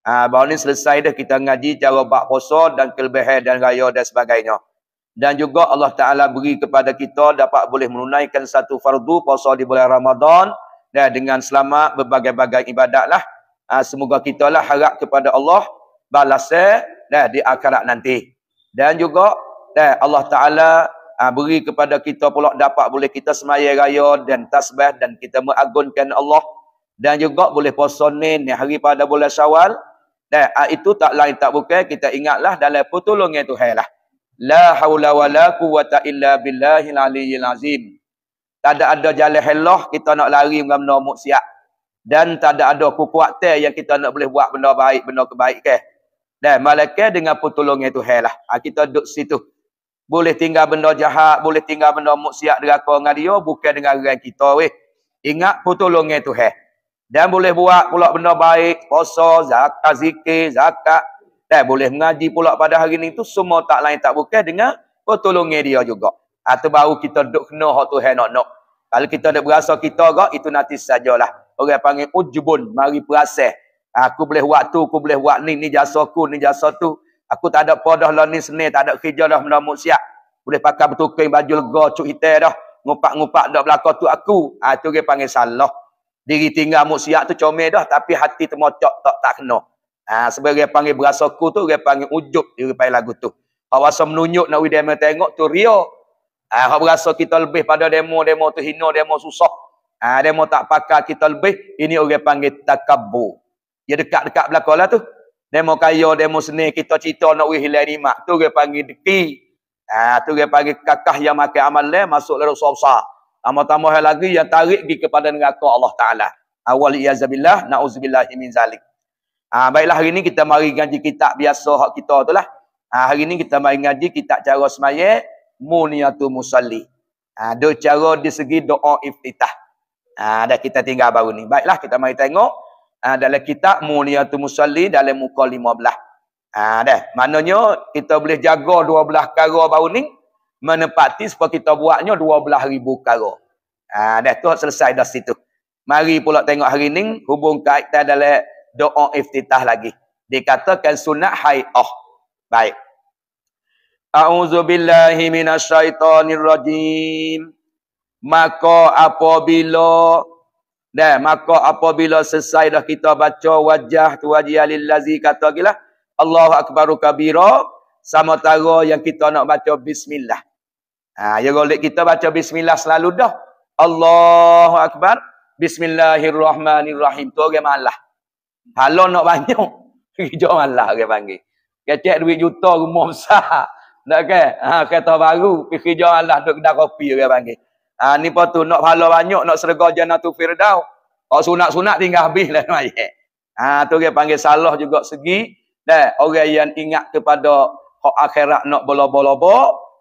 Ah, baru ni selesai dah kita ngaji cara bak puasa dan kelebihan dan raya dan sebagainya. Dan juga Allah Ta'ala beri kepada kita dapat boleh menunaikan satu fardu puasa di bulan Ramadan. Dan dengan selamat berbagai-bagai ibadat lah. Ah, semoga kita lah harap kepada Allah balasnya dah di akhirat nanti. Dan juga dah Allah Ta'ala ah, beri kepada kita pula dapat boleh kita semaya raya dan tasbih dan kita mengagunkan Allah. Dan juga boleh puasa ni hari pada bulan syawal. Dan ah, itu tak lain tak bukan kita ingatlah dalam pertolongan Tuhan lah. La haula wa la quwata illa billahil aliyyil azim. Tak ada ada jalan helah kita nak lari benda maksiat. Dan tak ada ada kekuatan yang kita nak boleh buat benda baik, benda kebaikan. Dan malaikat dengan pertolongan Tuhan lah. Ha, kita duduk situ. Boleh tinggal benda jahat, boleh tinggal benda maksiat dengan dengan dia, bukan dengan orang kita weh. Ingat pertolongan Tuhan. Dan boleh buat pula benda baik, puasa, zakat, zikir, zakat. Dan boleh mengaji pula pada hari ni tu semua tak lain tak bukan dengan pertolongan dia juga. Atau baru kita duduk kena hak Tuhan nak nak. Kalau kita ada berasa kita gak itu nanti sajalah. Orang panggil ujubun, mari perasa. Aku boleh buat tu, aku boleh buat ni, ni jasa aku, ni jasa tu. Aku tak ada podah lah ni seni, tak ada kerja dah benda siap. Boleh pakai bertukar baju lega, cuk hitam dah. Ngupak-ngupak dak belakang tu aku. Ah tu dia panggil salah. Diri tinggal siap tu comel dah tapi hati termocok tak tak kena. Ha, sebagai panggil berasa ku tu, dia panggil ujub di pai lagu tu. Awasa menunjuk nak wid demo tengok tu rio. Ha, hak berasa kita lebih pada demo-demo tu hina, demo susah. Ha, demo tak pakai kita lebih, ini orang panggil takabur. Dia dekat-dekat belakang lah tu. Demo kaya, demo seni, kita cerita nak wih hilang mak. Tu dia panggil deki. Ha, tu dia panggil kakah yang makan amal masuk lalu besar-besar. Tambah-tambah lagi yang tarik pergi kepada neraka Allah Ta'ala. Awal iyazabillah, na'uzubillahi min zalik. Ha, baiklah hari ini kita mari ngaji kitab biasa hak kita tu lah. Ha, hari ini kita mari ngaji kitab cara semaya Muniatu Musalli. Ha, dua cara di segi doa iftitah. Ha, dah kita tinggal baru ni. Baiklah kita mari tengok ha, dalam kitab Muniatu Musalli dalam muka lima belah. Ha, dah. Maknanya kita boleh jaga dua belah kara baru ni. Menepati supaya kita buatnya dua belah ribu kara. Ha, dah tu selesai dah situ. Mari pula tengok hari ni hubung kaitan dalam doa iftitah lagi. Dikatakan sunat hai'ah. Baik. A'udzubillahi minasyaitonirrajim. Maka apabila dan maka apabila selesai dah kita baca wajah tu wajah lillazi kata gila Allahu akbaru kabira sama tara yang kita nak baca bismillah. Ha ya golek kita baca bismillah selalu dah. Allahu akbar. Bismillahirrahmanirrahim. Tu orang malah. Kalau nak banyak, kerja malah orang panggil. Kecek duit juta rumah besar. Tak ke? Ha, kata baru, kerja malah duduk kedai kopi orang panggil. Ha, ni pun tu, nak pahala banyak, nak serga tu firdau. Kalau sunat-sunat tinggal habis lah. Ha, tu dia panggil salah juga segi. Dan orang yang ingat kepada hak akhirat nak bola-bola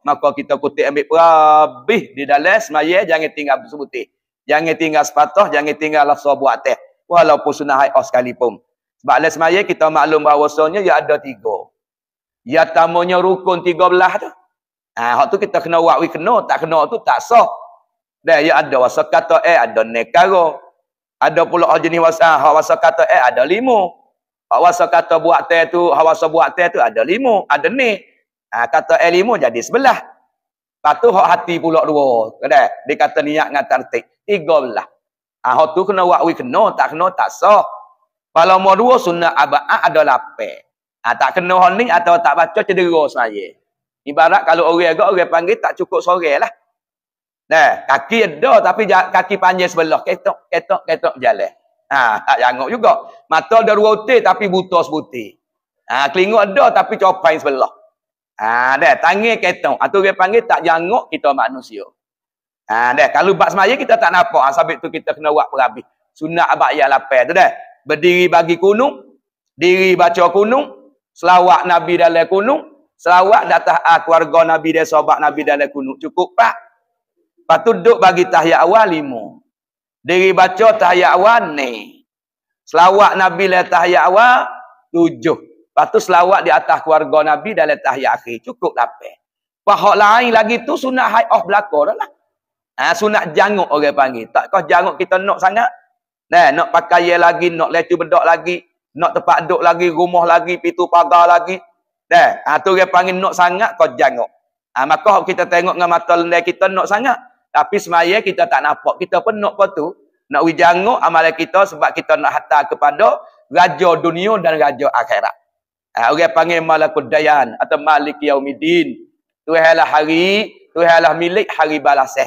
maka kita kutip ambil perabih di dalam semaya jangan tinggal sebutih. Jangan tinggal sepatah, jangan tinggal lafzah buat teh walaupun sunnah hai'ah sekalipun. Sebab dalam semaya kita maklum bahawasanya ya ada tiga. Ya tamunya rukun tiga belah tu. Ha, hak tu kita kena wakwi kena, tak kena tu tak sah. Dan ya ada wasa kata eh ada nekara. Ada pula jenis wasa, hak wasa kata eh ada lima. Hak wasa kata buat teh tu, hak wasa buat teh tu ada lima, ada ni. Ha, kata lima jadi sebelah. Lepas tu hak hati pula dua. Kedai, dia kata niat dengan tertik. Tiga belah. Ah ha, tu kena wakwi kena, tak kena tak sah. Kalau mau dua sunnah abaa ada lape. Ah ha, tak kena hal ni atau tak baca cedera saya. Ibarat kalau orang agak orang panggil tak cukup sore lah. Nah, kaki ada tapi kaki panjang sebelah. Ketok, ketok, ketok jalan. Ha, tak jangok juga. Mata ada dua utir tapi buta sebutir. Ha, kelinguk ada tapi copain sebelah. Ha, dah, tangan ketok. Atau orang panggil tak jangok kita manusia. Ha dah kalau bab semaya kita tak nampak ha, sabit tu kita kena buat perhabis. Sunat abad yang lapar tu dah. Berdiri bagi kunung, diri baca kunung, selawat Nabi dalam kunung, selawat datang ah, keluarga Nabi dan sahabat Nabi dalam kunung. Cukup pak. Lepas tu duduk bagi tahiyat awal lima. Diri baca tahiyat awal ni. Selawat Nabi dalam tahiyat awal tujuh. Lepas tu selawat di atas keluarga Nabi dalam tahiyat akhir. Cukup lapar. Pahak lain lagi tu sunat haid off belakang dah lah. Ha, sunat janguk orang panggil. Tak kau janguk kita nak sangat. Nah, nak pakai lagi, nak lecu bedak lagi. Nak tempat duduk lagi, rumah lagi, pintu pagar lagi. Dah, ha, tu dia panggil nak sangat, kau jangan. Ha, maka kita tengok dengan mata lendai kita nak sangat. Tapi semaya kita tak nampak. Kita pun nak apa tu? Nak wijanguk amalan kita sebab kita nak hantar kepada raja dunia dan raja akhirat. Ha, orang panggil malakul dayan atau malik yaumidin. Tuhan lah hari, Tuhan lah milik hari balaseh.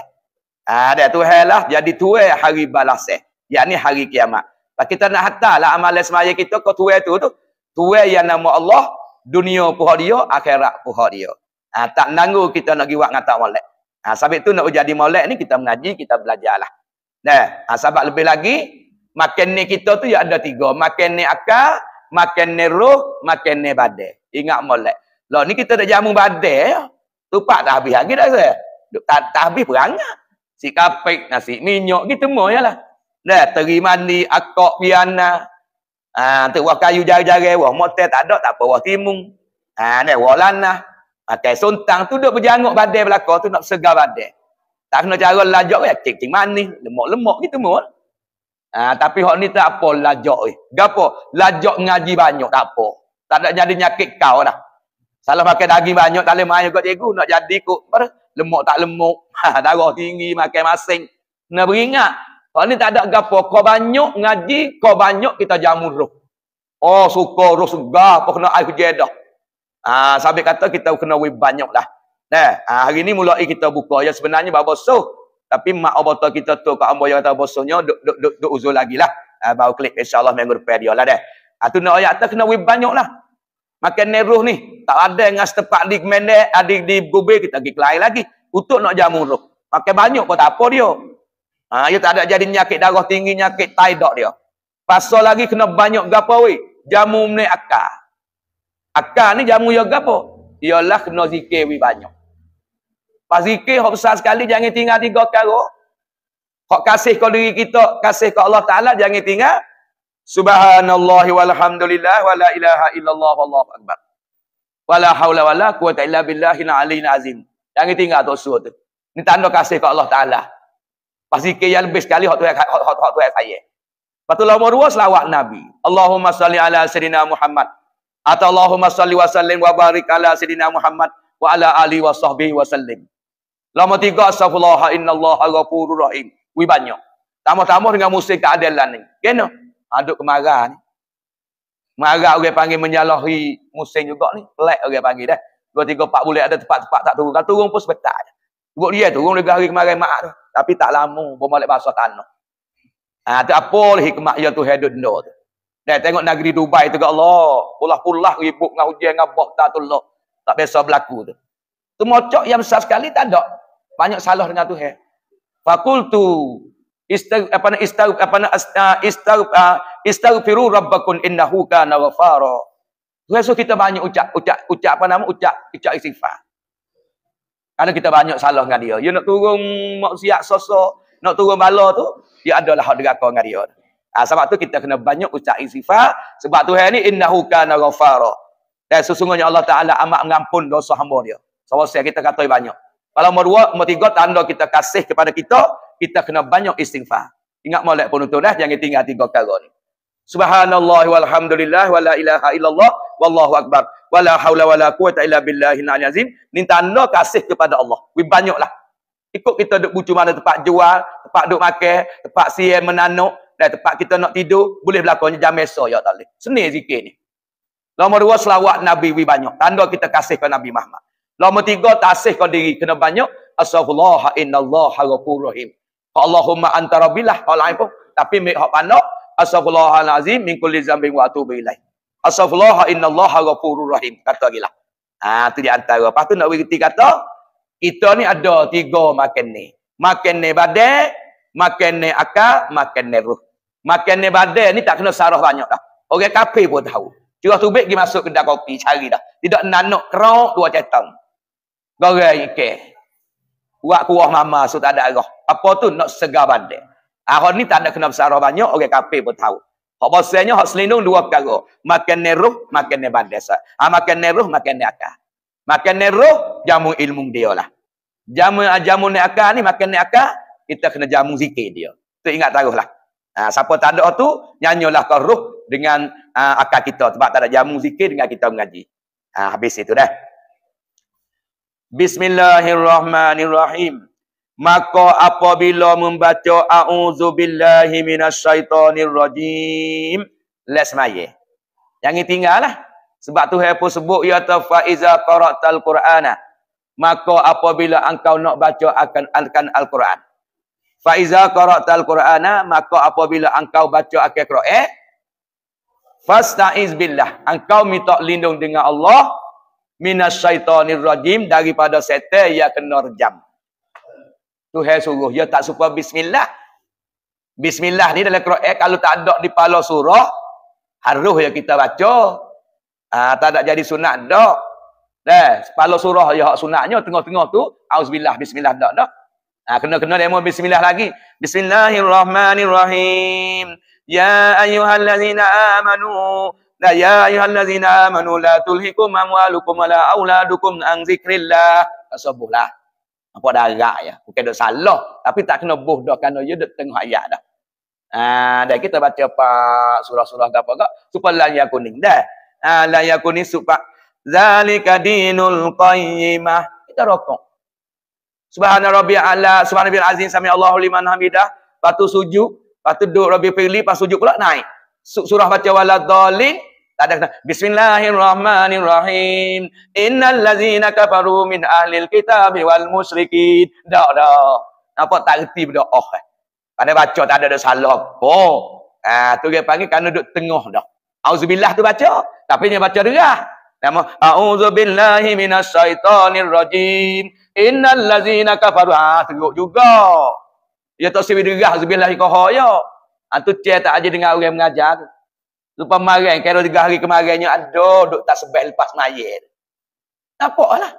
Ha, ada Tuhan lah jadi Tuhan hari balaseh. Yang ni hari kiamat. Lepas kita nak hantar lah amalan semaya kita ke Tuhan tu tu. Tuhan yang nama Allah, dunia puha dia, akhirat puha dia. Ha, tak nanggu kita nak giwak ngata molek. Ha, sebab itu nak jadi molek ni kita mengaji, kita belajar lah. Nah, ha, sebab lebih lagi, makan ni kita tu ya ada tiga. Makan ni akal, makan ni roh, makan ni badai. Ingat molek. Lah ni kita dah jamu badai ya. Tupak tak habis lagi dah saya. Tak, tak habis perangat. Si kapik, nasi minyak, gitu semua ya lah. Nah, teri mandi, akok, piana, Ah, ha, tu wah kayu jari-jari, wah motel tak ada, tak apa, wah timung. Ah, ha, ni wah lana. Pakai sontang tu duk berjanguk badai belakang tu nak segar badai. Tak kena cara lajak ya, cing-cing manis, lemak-lemak gitu semua. Ha, tapi hok ni tak apa lajak eh. Gapo? Lajak ngaji banyak tak apa. Tak ada jadi nyakit kau dah. Salah pakai daging banyak tak boleh main kau cikgu nak jadi kok. Lemak tak lemak. Ha, darah tinggi makan masing. Kena beringat. Kalau ni tak ada gapo, kau banyak ngaji, kau banyak kita jamu roh. Oh, suka roh segar, apa kena air hujan dah. Ah, sampai kata kita kena wei banyak lah. Nah, ah, hari ni mulai kita buka ya sebenarnya bab bosoh. Tapi mak abata kita tu kat ambo yang kata bosohnya duk duk duk, duk uzul lagi lah. Ah, baru klik insya-Allah minggu depan dia lah dah. Ah, tu nak ayat tu kena wei banyak lah. Makan neruh ni, tak ada yang setepak di kemende, adik di gube kita pergi kelai lagi. Untuk nak jamu roh. Makan banyak pun tak apa dia. Ha, dia tak ada jadi nyakit darah tinggi, nyakit taidok dia. Pasal lagi kena banyak gapo weh? Jamu ni akar. Akar ni jamu ya gapo? Ialah kena zikir weh banyak. Pas zikir hok besar sekali jangan tinggal tiga kali. Hok kasih kau diri kita, kasih ke Allah Taala jangan tinggal Subhanallah walhamdulillah wala ilaha illallah wallahu akbar. Wala haula wala quwata illa billahil aliyyil azim. Jangan tinggal tu suruh tu. Ni tanda kasih ke Allah Taala. Pasti ke yang lebih sekali hak Tuhan hak hak hak Tuhan saya. Patu nomor dua selawat Nabi. Allahumma salli ala sayyidina Muhammad. Atau Allahumma salli wa sallim wa barik ala sayyidina Muhammad wa ala ali wa sahbihi wa sallim. Lama tiga astagfirullah innallaha ghafurur rahim. Wi banyak. Tambah-tambah dengan musim keadilan ni. Kena aduk kemarah ni. Marah orang panggil menyalahi musim juga ni. Pelak orang panggil dah. Dua tiga empat boleh ada tempat-tempat tak turun. Kalau turun pun sebentar. Buat dia turun lagi hari kemarin mak tu. Tapi tak lama bermalik bahasa tanah. Ha, tu apa lah hikmah yang tu hidup dia tu. Dan tengok negeri Dubai tu Allah. Pulah-pulah ribut dengan hujan dengan bah tak tulak. Tak biasa berlaku tu. Tu mocok yang besar sekali tak ada. Banyak salah dengan Tuhan. Fakultu istar apa nak istar apa nak istar istaghfiru rabbakum innahu kana ghafara. So kita banyak ucap ucap ucap apa nama ucap ucap istighfar. Karena kita banyak salah dengan dia. Dia nak turun maksiat sosok, nak turun bala tu, dia adalah hak deraka dengan dia. Ha, sebab tu kita kena banyak ucap istighfar. Sebab Tuhan ni innahu kana ghafara. Dan sesungguhnya Allah Ta'ala amat mengampun dosa hamba dia. Sebab saya kita kata banyak. Kalau nombor dua, nombor tiga, tanda kita kasih kepada kita, kita kena banyak istighfar. Ingat molek pun untuk dah, jangan tinggal tiga kali ni. Subhanallah walhamdulillah wa la ilaha illallah wallahu akbar wala haula wala quwata illa billahil aliyyil azim. Ni tanda kasih kepada Allah. We banyaklah. Ikut kita duk bucu mana tempat jual tempat duk makan tempat siam menanuk dan tempat kita nak tidur boleh berlakunya jam esok ya tak boleh? Seni zikir ni. Nombor dua selawat nabi we banyak. Tanda kita kasih kepada nabi Muhammad nombor tiga tasih kau diri kena banyak astaghfirullah innallaha ghafurur rahim Allahumma anta rabbillah kalau tapi mek hak pandok astaghfirullahalazim min kulli dzambin wa atubu ilaih Astaghfirullah innallaha ghafurur rahim. Kata lagi lah. Ha, tu di antara. Lepas tu nak berhenti kata, kita ni ada tiga makan ni. Makan ni badai, makan ni akal, makan ni ruh. Makan ni badai ni tak kena sarah banyak dah. Orang kafir pun tahu. Curah tubik pergi masuk kedai kopi, cari dah. Tidak nanuk kerok, dua cetang. Goreng ikan. Buat kuah mama, so tak ada arah. Apa tu nak segar badai. Arah ni tak ada kena besar banyak, orang kafir pun tahu. Hak bahasanya hak selindung dua perkara. Makan neruh, makan ne badas. Ha, makan neruh, makan ne akal. Makan neruh, jamu ilmu dia lah. Jamu jamu ne akal ni, makan ne akal, kita kena jamu zikir dia. Tu ingat taruh lah. Ha, siapa tak ada tu, nyanyolah kau ruh, dengan uh, akal kita sebab tak ada jamu zikir dengan kita mengaji. Ha, habis itu dah. Bismillahirrahmanirrahim. Maka apabila membaca a'udzubillahi minasyaitonirrajim, let's maye. Yang tinggallah. Sebab tu pun sebut ya ta faiza qara'tal qur'ana. Maka apabila engkau nak baca akan akan al-Quran. Faiza qara'tal qur'ana maka apabila engkau baca akan Quran fasta'iz billah. Engkau minta lindung dengan Allah minasyaitonir rajim daripada setan yang kena rejam. Tuhan suruh dia tak suka bismillah. Bismillah ni dalam Quran kalau tak ada di pala surah harus ya kita baca. Ah tak ada jadi sunat dak. Dah, pala surah ya hak sunatnya tengah-tengah tu auzubillah bismillah dak dak. Ah kena-kena demo bismillah lagi. Bismillahirrahmanirrahim. Ya ayyuhallazina amanu La ya ayyuhallazina amanu la tulhikum amwalukum wala auladukum an zikrillah. Tasabuhlah. Apa darah ya? Bukan dak salah, tapi tak kena buh dak kerana dia tengah ayat dah. Ah, dan kita baca apa surah-surah apa gak supaya la yakunin dah. Ah, la yakunin supaya zalika dinul qayyimah. Kita rokok. Subhana rabbil ala, subhana rabbil azim, sami Allahu liman hamidah. Patu sujud, patu duduk rabbil pilih, pas sujud pula naik. Surah baca waladhalin, tak ada kata, Bismillahirrahmanirrahim. Innal ladzina kafaru min ahlil kitab wal musyrikin. Dak dak. Nampak tak reti berdoa oh. Eh. Pada baca tak ada dah salah. Oh. Ah tu dia panggil kan duduk tengah dah. Auzubillah tu baca, tapi dia baca derah. Nama auzubillahi minasyaitonir rajim. Innal ladzina kafaru ah teruk juga. Dia tak sebi derah auzubillahi qahaya. Ah tu tak aja dengan orang mengajar tu. Lupa kemarin, kira tiga hari kemarinnya ada duk tasbih lepas mayit. Nampaklah.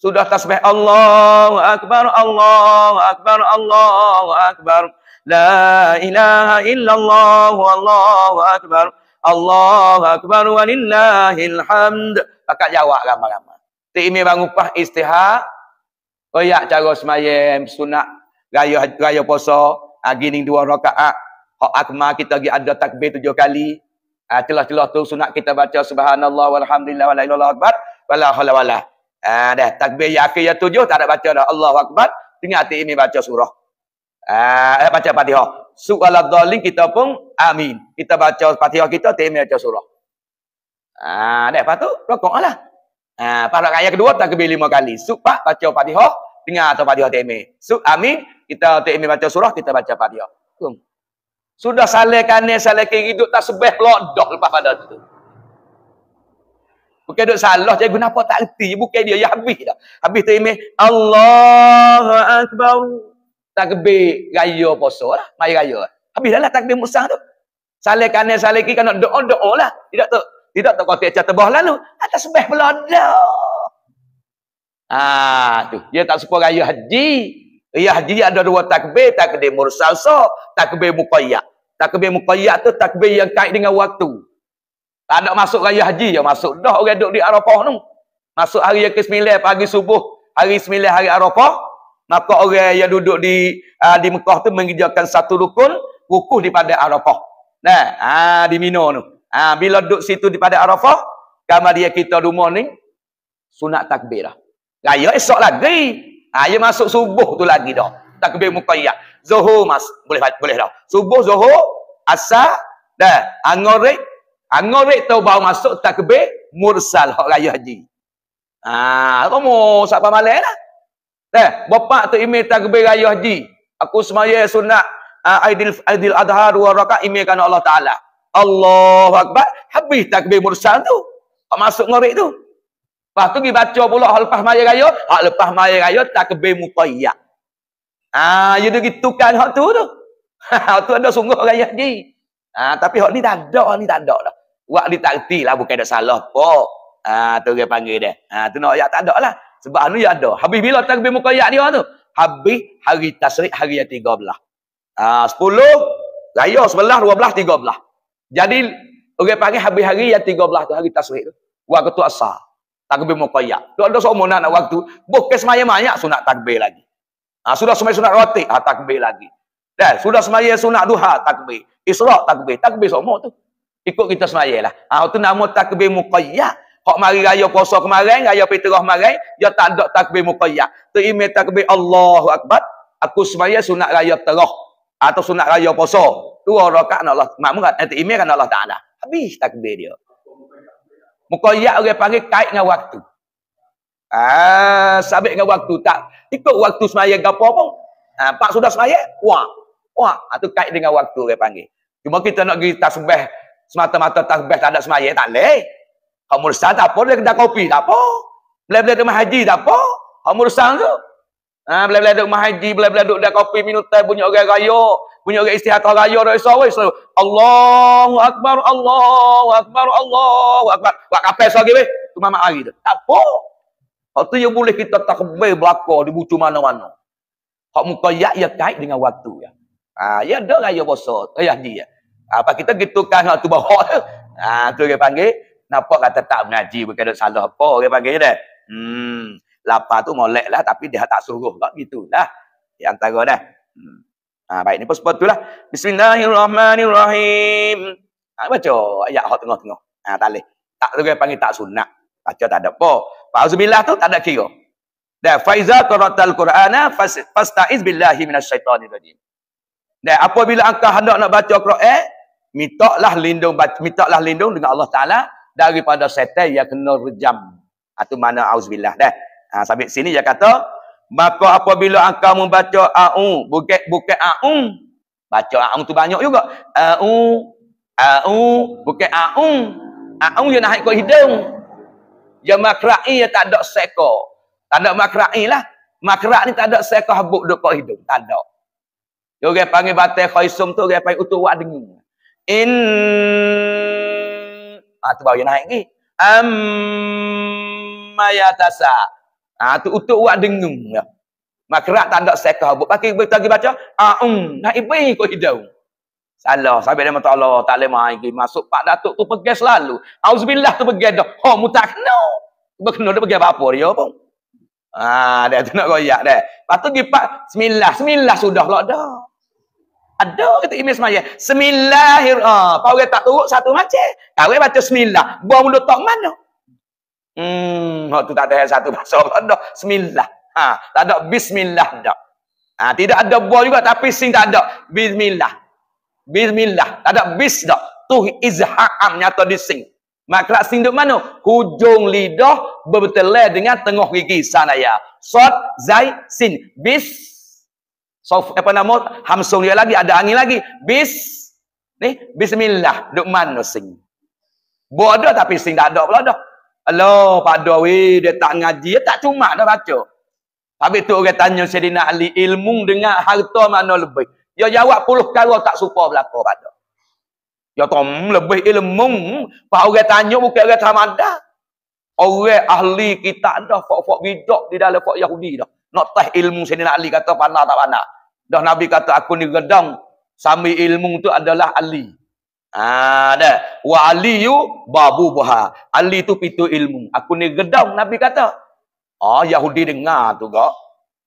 Sudah tasbih Allahu Akbar, Allahu Akbar, Allahu Akbar. La ilaha illallah, Allahu Akbar. Allahu Akbar walillahil hamd. Pakat jawab ramai-ramai. Tik ini bangun pah istihar. Koyak cara semayam, sunat, raya, raya poso. Agining dua rakaat. Hak akmal kita lagi ada takbir tujuh kali. Ah celah-celah tu sunat kita baca subhanallah walhamdulillah wala ilaha akbar wala haula wala. Ah dah takbir yang akhir yang tujuh tak ada baca dah Allahu akbar tinggal hati ini baca surah. Ah eh, baca Fatihah. Su'alad dhalin kita pun amin. Kita baca Fatihah kita timnya baca surah. Ah dah lepas tu rokoklah. Ah pada ayat kedua takbir lima kali. Supa baca Fatihah tinggal atau Fatihah. Su amin kita timnya baca surah kita baca Fatihah. Kum. Sudah salih kanan, salih kiri, duduk tak sebeh lodoh lepas pada tu. Bukan duduk salah, cikgu kenapa tak erti. Bukan dia, ya habis dah. Habis tu imeh, Allah Akbar. Takbir raya poso lah, mari raya. Habis dah lah takbir musang tu. Salih kanan, salih kiri, nak doa, doa lah. Tidak tu, tidak tu kau tiap tebah lalu. Atas sebeh lodoh. Ah, tu. Dia tak suka raya haji. Ya haji ada dua takbir, takbir mursal so, takbir muqayyad. Takbir muqayyad tu takbir yang kait dengan waktu. Tak ada masuk raya haji je masuk. Dah orang duduk di Arafah tu. Masuk hari yang ke-9 pagi subuh, hari 9 hari Arafah, maka orang yang duduk di uh, di Mekah tu mengerjakan satu rukun wukuf di pada Arafah. Nah, ah di Mina tu. Ah bila duduk situ di pada Arafah, kamar dia kita rumah ni sunat takbir dah. Raya esok lagi. Ha, dia masuk subuh tu lagi dah. Takbir muqayyad. Zuhur mas. Boleh boleh dah. Subuh, zuhur, asar, dah. Angorik. Angorik tu baru masuk takbir mursal hak raya haji. Ha, kamu siapa malam dah. Dah, bapak tu email takbir raya haji. Aku semaya sunat uh, Aidil Aidil Adha dua rakaat emailkan Allah Taala. Allahu Akbar. Habis takbir mursal tu. Masuk ngorik tu. Lepas tu pergi baca pula hak lepas maya raya. Hak lepas maya raya takbir muqayyad. Ah, you gitu kan hak tu tu. Hak tu ada sungguh raya haji. Ah, tapi hak ni tak ada, hak ni tak ada dah. Wak ni tak reti lah bukan ada salah po. Ah, tu dia panggil dia. Ah, tu nak ayat tak ada lah. Sebab anu ya ada. Habis bila takbir muqayyad dia tu? Habis hari tasrik hari yang 13. Ah, 10 raya 11 12 13. Jadi orang panggil habis hari yang 13 tu hari tasrik tu. Waktu asar takbir muqayyad. Tu ada semua nak waktu, bukan semaya banyak sunat takbir lagi. Ha, sudah semaya sunat roti, ha, takbir lagi. Dan sudah semaya sunat duha, takbir. Isra' takbir. Takbir semua tu. Ikut kita semaya lah. Ha, itu nama takbir muqayyad. Hak mari raya puasa kemarin, raya fitrah kemarin, dia tak ada takbir muqayyad. Email takbir Allahu Akbar. Aku semaya sunat raya terah. Atau sunat raya puasa. Dua rakaat Allah. Makmum kan, nanti email kan Allah Ta'ala. Habis takbir dia. Muqayyad orang panggil kait dengan waktu. Ah, sabit dengan waktu tak ikut waktu semaya gapo pun. Ah, pak sudah semaya, wah. Wah, itu kait dengan waktu orang panggil. Cuma kita nak pergi tasbih semata-mata tasbih tak ada semaya tak leh. Hak mursal tak apa dia kedai kopi tak apa. Bila-bila duk haji tak apa. Hak mursal tu. Ha, bila-bila duk haji, bila-bila duk kedai kopi minum teh bunyi orang raya, bunyi orang istirahat raya dah esok weh selalu. Allahu akbar, Allahu akbar, Allahu akbar. Buat kapal lagi weh. Tu mamak hari tu. Tak apa. Hak tu yang boleh kita takbir belaka di bucu mana-mana. Hak muka ya ya kait dengan waktu ya. Ha, ya dah raya puasa, raya haji ya. Apa kita gitukan hak tu bawa tu. Ha, tu dia panggil nampak kata tak mengaji ada salah apa dia panggil dia. Hmm, lapar tu molek lah tapi dia tak suruh tak gitulah. Di antara dah. Hmm. Ha, baik ni pun sebab itulah. Bismillahirrahmanirrahim. Ha, baca ayat hak tengah-tengah. Ha, tak boleh. Tak dia panggil tak sunat. Baca tak ada apa. Fa'uzubillah tu tak ada kira. Dan faiza qaratal qur'ana fasta'iz billahi minasyaitonir rajim. Dan apabila engkau hendak nak baca Quran, mintalah lindung mintalah lindung dengan Allah Taala daripada setan yang kena rejam. Atau mana auzubillah dah. Ha, sampai sini dia kata, maka apabila engkau membaca au, bukan bukan au. Baca au tu banyak juga. Au, au, bukan au. Au yang naik ke hidung. Yang makrai yang tak ada seko. Tak ada makrai lah. Makrak ni tak ada seko habuk duk ke hidung. Tak ada. Dia orang panggil batai khaisum tu, orang panggil utuh wak dengung. In ah tu baru naik lagi. Amma yatasa. Ah tu untuk buat dengung ya. Makrak tak ada sekah. Buat pakai lagi baca. Aum. Nak ibi ko hidau. Salah. Sampai mata Allah. Tak main lagi. Masuk Pak Datuk tu pergi selalu. Auzubillah tu pergi dah. Oh, mu tak kena. Berkena dia pergi apa dia pun. Ah, dia tu nak goyak dia. Lepas tu pergi Pak. Sembilah. Sembilah sudah pula dah. Ada kata Imam semaya. Semillahir. Ah, apa orang tak turut satu macam. Kau baca semillah. Buang mulut tak mana? Hmm, waktu tak ada satu bahasa ada. Semillah. Ha, tak ada bismillah dak. Ha, tidak ada buah juga tapi sing tak ada. Bismillah. Bismillah. Tak ada bis dak. Tu izha'am nyata di sing. Maka sing duk mana? Hujung lidah berbetul dengan tengah gigi sana ya. Sod, zai, sin. Bis Sof, apa nama? Hamsung dia lagi. Ada angin lagi. Bis. Ni. Bismillah. Duk mana sing. Buat ada tapi sing tak ada pula dah. Hello. Pada weh. Dia tak ngaji. Dia tak cuma dah baca. Habis tu orang tanya Sayyidina Ali. Ilmu dengan harta mana lebih. Dia jawab puluh kara tak suka berlaku pada. Ya tom lebih ilmu. Pak orang tanya bukan orang tamadah. Orang ahli kita dah. Fok-fok bidak di dalam fok Yahudi dah. Nak tah ilmu Sayyidina Ali kata pandai tak pandai. Dah Nabi kata aku ni gedang. Sami ilmu tu adalah Ali. Ah, dah. Wa aliyu babu buha. Ali tu pintu ilmu. Aku ni gedang Nabi kata. Ah, Yahudi dengar tu kok.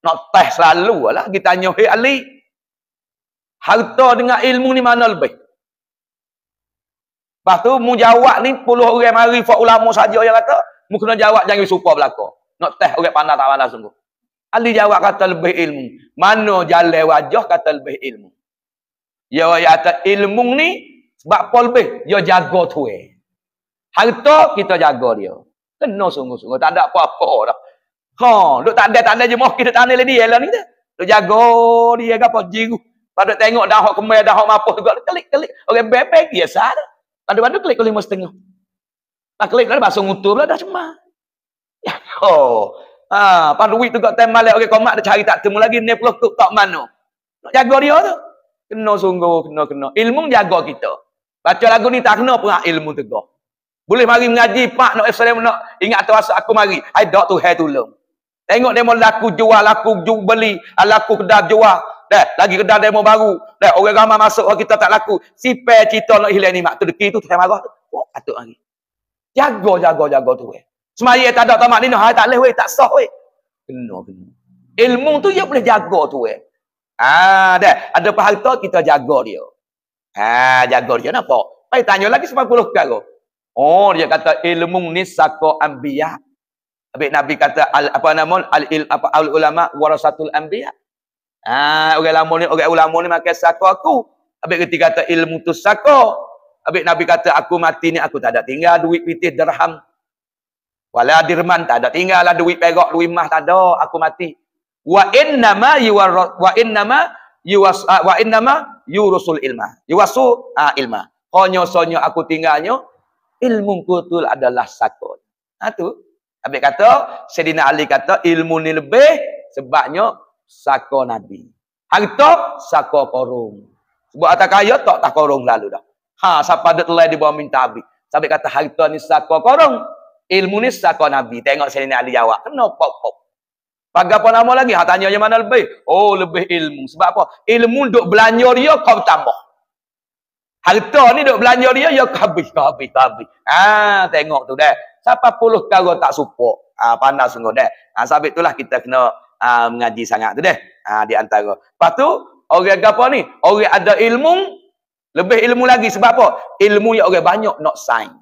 Nak teh selalu lah. Kita tanya, hey Ali. Harta dengan ilmu ni mana lebih? Lepas tu, mu jawab ni, puluh orang mari, fak ulama saja yang kata, mu kena jawab jangan suka belakang. Nak teh orang pandai tak pandai sungguh. Ali jawab kata lebih ilmu. Mana jalan wajah kata lebih ilmu. Ya kata ilmu ni sebab apa lebih? Dia jaga tu eh. Harta kita jaga dia. Kena sungguh-sungguh. Tak ada apa-apa dah. Ha, duk tak ada, tak ada je mau kita tanah dia lah ni dah. Duk jaga dia ke apa jiru. Pada tengok dah hok kemai dah hok mapuh juga klik-klik. Orang bebek biasa dah. Pada-pada klik lima setengah. Tak klik dah basuh ngutur lah dah cuma. Ya, oh. Ha, pan duit tu kat time malik orang komak dia cari tak temu lagi ni tu tak mana. Nak jaga dia tu. Kena sungguh, kena kena. Ilmu jaga kita. Baca lagu ni tak kena pun ilmu tegak. Boleh mari mengaji pak nak Islam nak ingat tu aku mari. Ai dok tu hai tolong. Tengok demo laku jual, laku jual beli, laku kedai jual. Dah, lagi kedai demo baru. Dah, orang ramai masuk, orang kita tak laku. Si pe cerita nak hilang ni mak tu deki tu saya marah tu. Oh, atuk lagi. Jaga, jaga, jaga tu eh. Semaya tak ada tamak dina, hai tak leh weh, tak sah weh. Kena kena. Ilmu tu dia boleh jaga tu weh. Ah, dah. Ada harta kita jaga dia. Ah, jaga dia napa? Baik tanya lagi 10 perkara. Oh, dia kata ilmu ni sako anbiya. Habis Nabi kata al, apa nama al il apa al ulama warasatul anbiya. Ah, orang lama ni orang ulama ni makan sako aku. Habis ketika kata ilmu tu sako. Habis Nabi kata aku mati ni aku tak ada tinggal duit pitih dirham. Wala dirman tak ada tinggal lah duit perak duit mah tak ada aku mati. Wa innama yuwar wa innama yuwas uh, wa innama yurusul ilma. Yuwasu ah ilma. Hanya sonyo aku tinggalnya ilmu kutul adalah satu. Ha tu. Habis kata Sayyidina Ali kata ilmu ni lebih sebabnya sako nabi. Harta sako korong. Sebab atas kaya tak tak korong lalu dah. Ha siapa ada telai di bawah minta habis. Sampai kata harta ni sako korong. Ilmu ni sako nabi. Tengok Sayyidina Ali jawab. Kenapa pop Pagar apa nama lagi? Ha tanya yang mana lebih? Oh, lebih ilmu. Sebab apa? Ilmu duk belanja dia kau tambah. Harta ni duk belanja dia ya habis, habis, habis. Ah, tengok tu dah. Siapa puluh kau tak support. Ah, panas sungguh dah. Ah, sebab itulah kita kena ah, mengaji sangat tu dah. Ah, di antara. Lepas tu, orang apa ni? Orang ada ilmu, lebih ilmu lagi. Sebab apa? Ilmu yang orang banyak nak sign.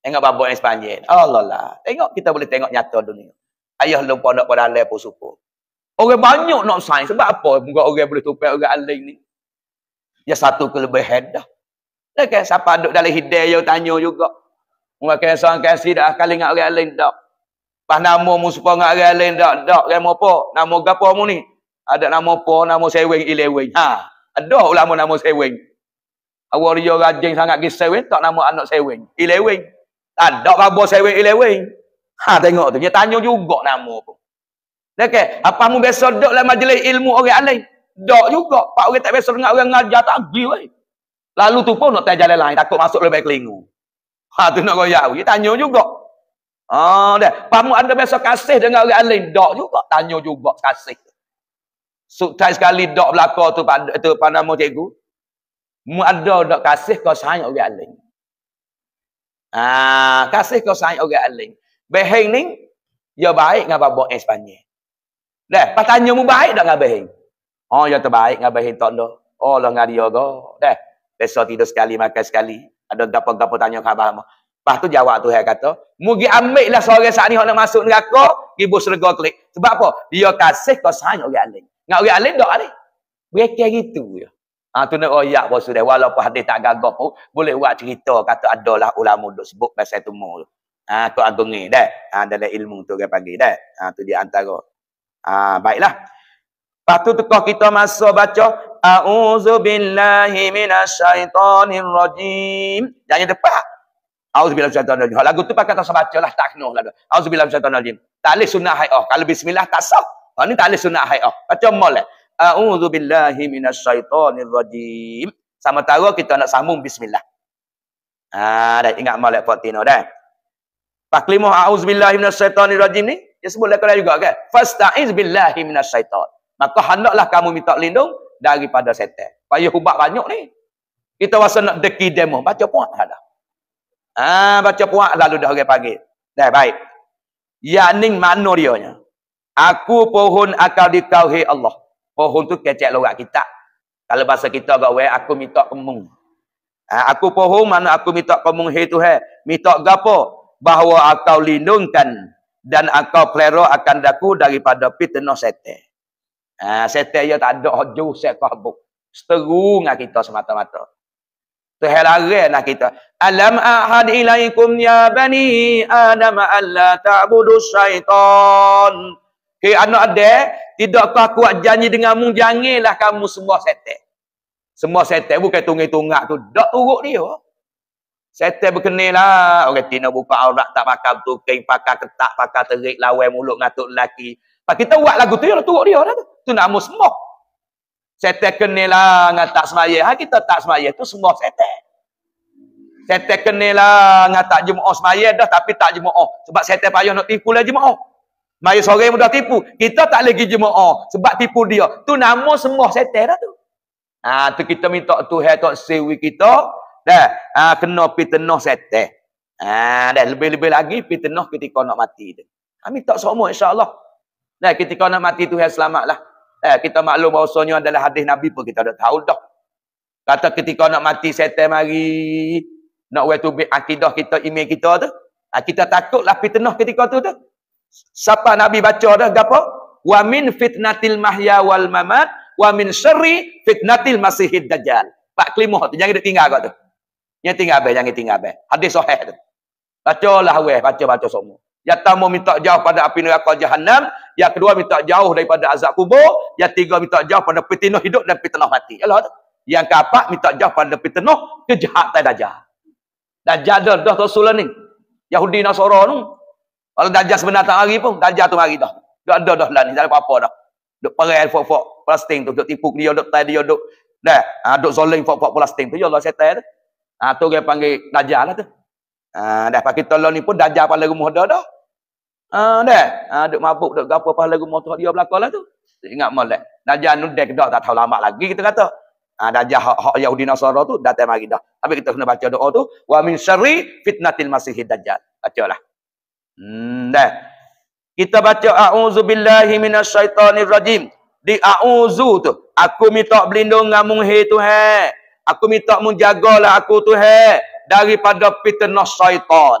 Tengok babak yang sepanjang. Allah lah. Tengok kita boleh tengok nyata dunia. Ayah lupa nak pada alai pun suka. Orang banyak nak sains. Sebab apa? Mungkin orang boleh tupai orang alim ni. Ya satu kelebihan dah. Dah kan siapa duduk dalam hidayah tanya juga. Mungkin seorang kasih dah kali dengan orang alim tak. Pas nama mu supaya dengan orang alim tak. Tak. Nama apa? Nama apa mu ni? Ada nama apa? Nama sewing ilewing. Ha. Ada ulama nama sewing. Awak dia rajin sangat pergi sewing. Tak nama anak sewing. Ilewing. Tak ada apa sewing ilewing. Ha tengok tu. Dia tanya juga nama pun. Okey, apa mu biasa duduk dalam majlis ilmu orang lain? Dok juga. Pak orang tak biasa dengar orang ngajar tak pergi weh. Lalu tu pun nak tanya jalan lain takut masuk lebih kelingu. Ha tu nak royak. Dia tanya juga. Ha dah. Pak mu ada biasa kasih dengan orang lain? Dok juga. Tanya juga kasih. Sukses sekali dok belaka tu pada tu pada nama cikgu. Mu ada dok kasih kau sayang orang lain. Ah, kasih kau sayang orang lain. Beheng ni, ya baik dengan babak yang sepanjang. Dah, pas mu baik tak dengan beheng? Oh, ya terbaik dengan beheng tak dah. Oh, lah dengan dia ke? Dah, besok tidur sekali, makan sekali. Ada gapo-gapo tanya khabar mu. Lepas tu jawab tu, saya kata, Mugi ambil lah seorang saat ni nak masuk neraka, ibu serga klik. Sebab apa? Dia kasih kau sayang orang alim. Dengan orang alim tak alim. Mereka gitu ya. Ha, tu nak royak pun sudah. Walaupun hadis tak gagah pun, boleh buat cerita kata adalah ulama duk sebut pasal tu mu. Ha, tu agung ni dah. Ha, dalam ilmu tu orang panggil dah. Ha, tu di antara. Ha, baiklah. Lepas tu tukar kita masuk baca. A'udzu billahi minasyaitonir rajim. Jangan depan. A'udzu billahi minasyaitonir rajim. Lagu tu pakai tak baca lah. Tak kena lagu. A'udzu billahi minasyaitonir rajim. Tak boleh sunnah hayah. Kalau bismillah tak sah. Ha, ni tak boleh sunnah hayah. Baca molek. A'udzu billahi minasyaitonir rajim. Sama tahu kita nak sambung bismillah. Ha, dah ingat molek Fatina dah. Taklimah a'udzubillahi minasyaitonirrajim ni dia sebut lakukan juga kan. Fasta'iz billahi minasyaiton. Maka hendaklah kamu minta lindung daripada setan. Payah ubat banyak ni. Kita rasa nak deki demo. Baca puak dah. Ah, baca puak lalu dah orang panggil. Dah baik. Ya ning mana dia? Aku pohon akal di tauhid Allah. Pohon tu kecek lorak kita. Kalau bahasa kita agak we aku minta kemung. Ha, aku pohon mana aku minta kemung he tu. Minta gapo? Bahawa akau lindungkan dan akau pelera akan daku daripada fitnah setan. Ha, setan ia tak ada hujung set kabuk. Seteru dengan kita semata-mata. Terhelare nak kita. Alam ahad ilaikum ya bani Adam alla ta'budu syaitan. Ke anak ada, tidakkah kuat janji denganmu janganlah kamu semua setan. Semua setan bukan tunggak-tunggak tu. Tak turut dia. Setan berkenil lah. Orang tina buka aurat tak pakai tuking, pakai ketak, pakai terik, lawan mulut ngatuk lelaki. Pak kita buat lagu tu, ya turut dia dah tu. Tu nak musmok. Setan kenil lah dengan tak semaya. Ha, kita tak semaya tu semua setan. Setan kenil lah dengan tak jemaah semaya dah tapi tak jemaah. Sebab setan payah nak tipu lah jemaah. Mari sore mudah tipu. Kita tak lagi jemaah sebab tipu dia. Tu nama semua setan dah tu. Ha, tu kita minta Tuhan tak sewi kita Dah, ha, kena fitnah setan. Ha, dah lebih-lebih lagi fitnah ketika nak mati tu. Kami tak semua insya-Allah. Dah ketika nak mati tu yang selamatlah. Eh, kita maklum bahawasanya adalah hadis Nabi pun kita dah tahu dah. Kata ketika nak mati setan mari. Nak wet to akidah kita, iman kita tu. Ha, kita takutlah fitnah ketika tu tu. Siapa Nabi baca dah gapo? Wa min fitnatil mahya wal mamat wa min syarri fitnatil masihid dajjal. Pak kelimah tu jangan duk tinggal kat tu. Yang tinggal abang, jangan tinggal abang. Hadis sahih tu. Bacalah weh, baca-baca semua. Yang pertama minta jauh pada api neraka jahanam, yang kedua minta jauh daripada azab kubur, yang tiga minta jauh pada fitnah hidup dan fitnah mati. Yalah tu. Yang keempat minta jauh pada fitnah kejahatan dajjal. Dajjal dah dah Rasulullah ni. Yahudi Nasara tu. Kalau dajjal sebenar tak hari pun, dajjal tu mari dah. Dah ada dah lah ni, tak apa-apa dah. Duk perai fok-fok plastik tu, duk tipu dia, duk tai dia, duk dah, ha, duk zoling fok-fok plastik tu, ya Allah setan tu. Ha, tu dia panggil dajjal lah tu. Ha, dah pakai tolong ni pun dajjal pada rumah dah dah. Ha, dah. Ha, duk mabuk, duk gapo pada rumah tu, dia belakang lah tu. Ingat molek. Dajjal nu dek dah, tak tahu lama lagi kita kata. Ha, dajjal hak, hak Yahudi Nasara tu, datang mari dah. Tapi kita kena baca doa tu. Wa min syarri fitnatil masihid dajjal. Baca lah. Hmm, dah. Kita baca a'udzu billahi minasyaitonir rajim. Di a'udzu tu, aku minta berlindung dengan Tuhan. Aku minta mu jagalah aku Tuhan daripada fitnah syaitan.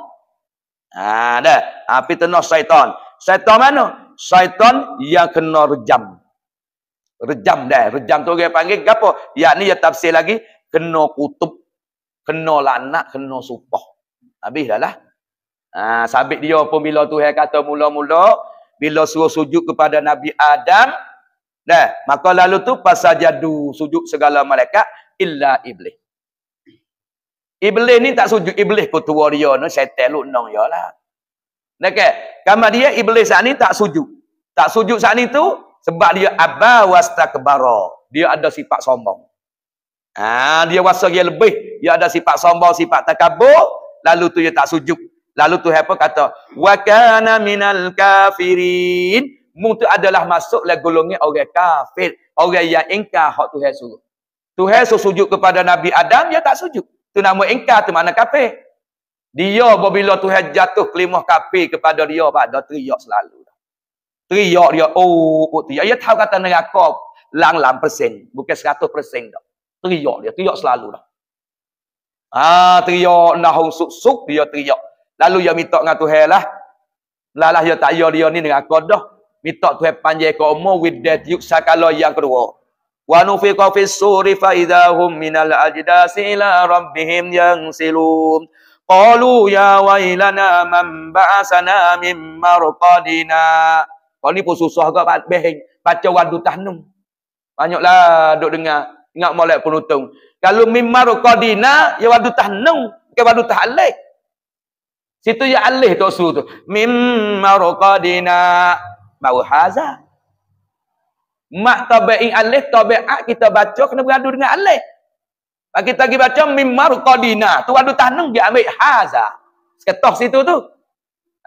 Ha dah. Ha fitnah syaitan. Syaitan mana? Syaitan yang kena rejam. Rejam dah. Rejam tu orang panggil apa? Yakni ya tafsir lagi kena kutub, kena lanak, kena supah. Habis dah lah. Ha, sabit dia pun bila Tuhan kata mula-mula, bila suruh sujud kepada Nabi Adam, dah, maka lalu tu pasal jadu sujud segala malaikat, illa iblis. Iblis ni tak sujud, iblis ketua dia, no, syaitan lu nong ya lah. Okay. Kamar dia, iblis saat ni tak sujud. Tak sujud saat ni tu, sebab dia abba wastakbara. Dia ada sifat sombong. Ha, dia wasa dia lebih. Dia ada sifat sombong, sifat takabur. Lalu tu dia tak sujud. Lalu Tuhan pun kata, wa kana minal kafirin. Mu tu adalah masuklah golongan orang kafir, orang yang ingkar hak Tuhan suruh. Tuhan sujud kepada Nabi Adam, dia tak sujud. Tu nama ingkar tu mana kafir. Dia apabila Tuhan jatuh kelimah kafir kepada dia, pak dah teriak selalu. Teriak dia, oh, oh teriak. Dia tahu kata neraka lang-lang persen, bukan seratus persen dah. Teriak dia, teriak selalu dah. Ah, teriak nahung suk-suk dia teriak. Lalu dia minta dengan Tuhan lah. Lalah dia tak dia ni dengan kodoh. Minta Tuhan panjang ke umur with that yuk sakala yang kedua. Wa nufiqa fi suri fa idahum minal ajdasi ila rabbihim yang silum. Qalu ya wailana man ba'asana min marqadina. Kau ni pun susah agak beheng. Baca wadu tahnum. Banyaklah duk dengar. Ingat molek penutung. Kalau min marqadina, ya wadu tahnum. Bukan wadu tahlih. Situ ya alih tu su tu. Mim marqadina mau haza. Mak tabi'in alih tabi'at kita baca kena beradu dengan alih. Kita pergi baca mim marqadina. Tu adu tanung dia ambil haza. Seketok situ tu.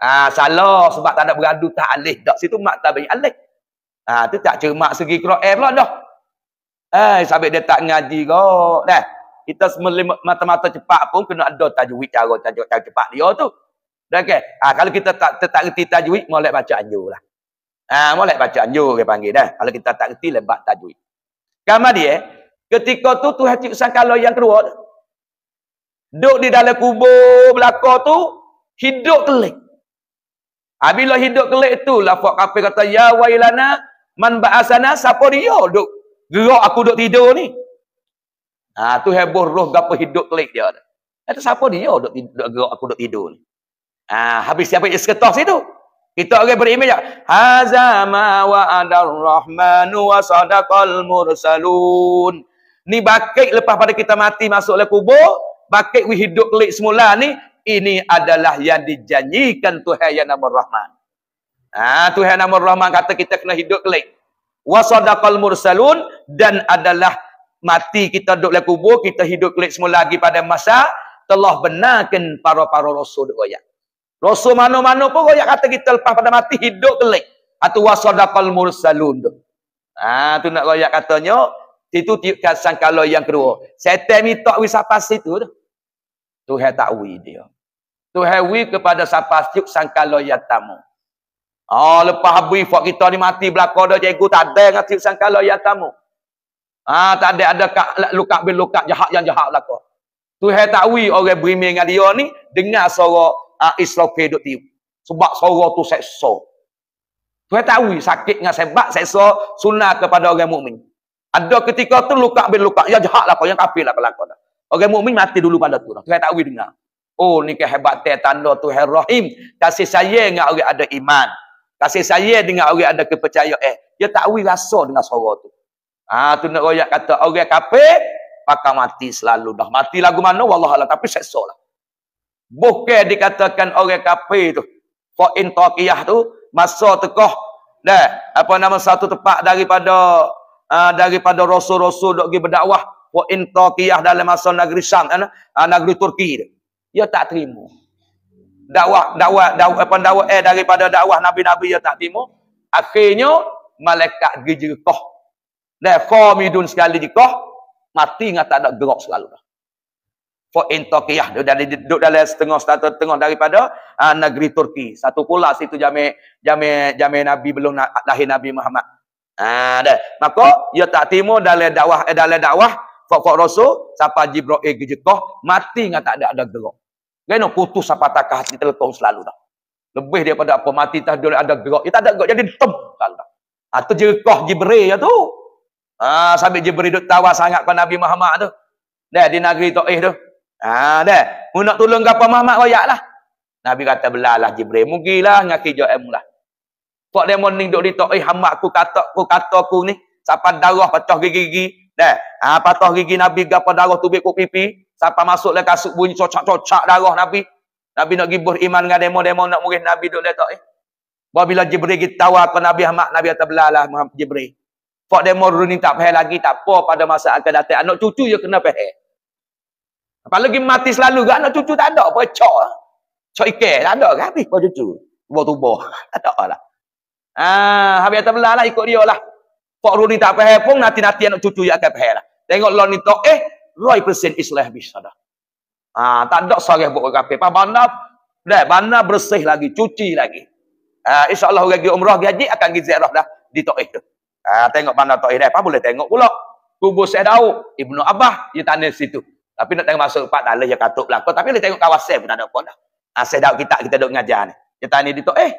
Ah salah sebab tak ada beradu tak alih dak situ mak tabi'in alih. Ah tu tak cermat segi Quran pula dah. Eh sampai dia tak ngaji kau. Dah. Kita semua mata-mata cepat pun kena ada tajwid cara tajwid cepat dia tu. Dah ke? Ha, kalau kita tak tak reti tajwid, molek baca anjur lah. Ha, molek baca anjur dia panggil dah. Kalau kita tak reti lebat tajwid. Kamar dia, ketika tu Tuhan cipta kalau yang kedua tu. Duduk di dalam kubur belakang tu, hidup kelik. Ha, bila hidup kelik tu, lafak kafir kata, Ya wailana, man ba'asana, siapa dia duduk gerak aku duduk tidur ni? Ha, tu heboh roh gapa hidup kelik dia. Itu siapa dia duduk, duduk gerak aku duduk tidur ni? Ah, habis siapa isketos itu? Kita orang beriman ya. Haza ma wa'adar rahmanu wa sadaqal mursalun. Ni bakit lepas pada kita mati masuk le kubur, bakit we hidup kelik semula ni, ini adalah yang dijanjikan Tuhan yang nama Rahman. Ah, Tuhan nama Rahman kata kita kena hidup kelik. Wa sadaqal mursalun dan adalah mati kita duduk le kubur, kita hidup kelik semula lagi pada masa telah benarkan para-para rasul goyak. Rasul mana-mana pun royak kata kita lepas pada mati hidup kelik. Atau wasadaqal mursalun. Ha, tu nak royak katanya. Itu tiupkan sangkala yang kedua. Setan minta wis apa situ tu. Tuhan tak wi dia. Tuhan wi kepada siapa tiup sangkala yang tamu. Oh, lepas habis fak kita ni mati belakang dah cikgu tak ada dengan tiup sangkala yang tamu. Ah, tak ada ada kak, luka bin luka jahat yang jahat kau. Tuhan takwi orang berimeh dengan dia ni dengar suara uh, Islam duk tiup. Sebab suara tu seksa. Tuhan takwi sakit dengan sebab seksa sunnah kepada orang mukmin. Ada ketika tu luka bin luka yang jahat lah kau yang kafir lah kalau kau. Orang mukmin mati dulu pada tu. Tuhan takwi dengar. Oh ni kehebatan tanda Tuhan Rahim. Kasih sayang dengan orang ada iman. Kasih sayang dengan orang ada kepercayaan. Eh, dia takwi rasa dengan suara tu. Ah tu nak royak kata orang kafir pakai mati selalu dah. Mati lagu mana? Wallah Allah. Tapi seksa lah. Bukan dikatakan orang kafir tu. Fa'in taqiyah tu. Masa tekoh. Dah. Apa nama satu tempat daripada. Uh, daripada rasul-rasul dok pergi berdakwah. Fa'in taqiyah dalam masa negeri Syam. Uh, negeri Turki tu. Dia tak terima. Dakwah, dakwah, dakwah, apa dakwah eh daripada dakwah Nabi-Nabi dia tak terima. Akhirnya, malaikat pergi jekoh. Dan formidun sekali jekoh mati dengan tak ada gerak selalu dah. For intokiyah dia dari duduk dalam setengah satu tengah daripada uh, negeri Turki. Satu pula situ jami jami jami Nabi belum lahir Nabi Muhammad. Ah dah. Maka ia tak timo dalam dakwah eh, dalam dakwah fok rasul siapa Jibril eh gejekoh mati dengan tak ada ada gerak. Kena putus apa takah hati telekong selalu dah. Lebih daripada apa mati tak ada gerak. Ia tak ada gerak jadi tem selalu dah. Atau jekoh Jibril ya tu. Ah, sambil Jibril duk tawar sangat pada Nabi Muhammad tu. Dah di negeri Taif tu. Ah, dah. Mu nak tolong gapo Muhammad royaklah. Nabi kata belalah Jibril. Mugilah ngaki jo em lah. Pak demon ning duk di Taif hamba aku kata aku kata aku ni siapa darah pecah gigi-gigi. Dah. Ah, patah gigi Nabi gapo darah tubik ku pipi. Siapa masuk le kasut bunyi cocak-cocak darah Nabi. Nabi nak gibur iman dengan demo-demo nak murid Nabi duk le Taif. Bila Jibril kita tawar ke Nabi Muhammad, Nabi kata belalah Jibril. Fak demo ni tak faham lagi, tak apa pada masa akan datang. Anak cucu je kena faham. Apalagi mati selalu ke anak cucu tak ada apa. Cok. Cok ikan tak ada ke habis apa cucu. Tubuh-tubuh. Tak ada lah. Ah, habis atas belah lah ikut dia lah. Fak ni tak faham pun nanti-nanti anak cucu yang akan faham lah. Tengok lo ni tak eh. Roy persen islah habis dah. Ah, tak ada sorang buat kafe. Pak bandar, dah bandar bersih lagi, cuci lagi. Ah, insya-Allah orang pergi umrah gaji akan pergi ziarah dah di Taif tu. Ha, tengok mana Tok Hidayah. Apa boleh tengok pula. Kubur Syekh Daud. Ibnu Abbas. Dia tanda situ. Tapi nak tengok masuk empat dalam. Dia katuk belakang. Tapi boleh tengok kawasan pun tak ada apa dah. Ha, Syekh Daud kita kita duduk ngajar ni. Dia tanya di Tok Eh.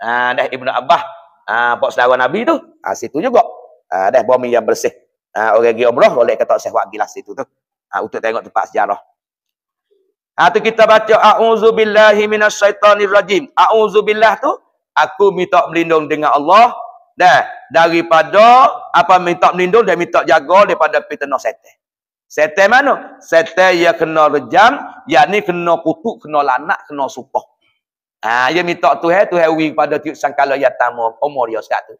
Ha, dah Ibnu Abbas. Ha, Pak Saudara Nabi tu. Ha, situ juga. Ha, dah bumi yang bersih. Ha, orang pergi umrah. Boleh kata Syekh Wak Gilas situ tu. Ha, untuk tengok tempat sejarah. Ha, tu kita baca. A'udzubillahi minasyaitanirrajim. A'udzubillah tu. Aku minta melindung dengan Allah dah daripada apa minta melindung dan minta jaga daripada fitnah setan. Setan mana? Setan yang kena rejam, yakni kena kutuk, kena lanak, kena supah. Ah, ha, dia minta Tuhan, Tuhan wi pada tiuk sangkala ya tamu umur dia sekat tu.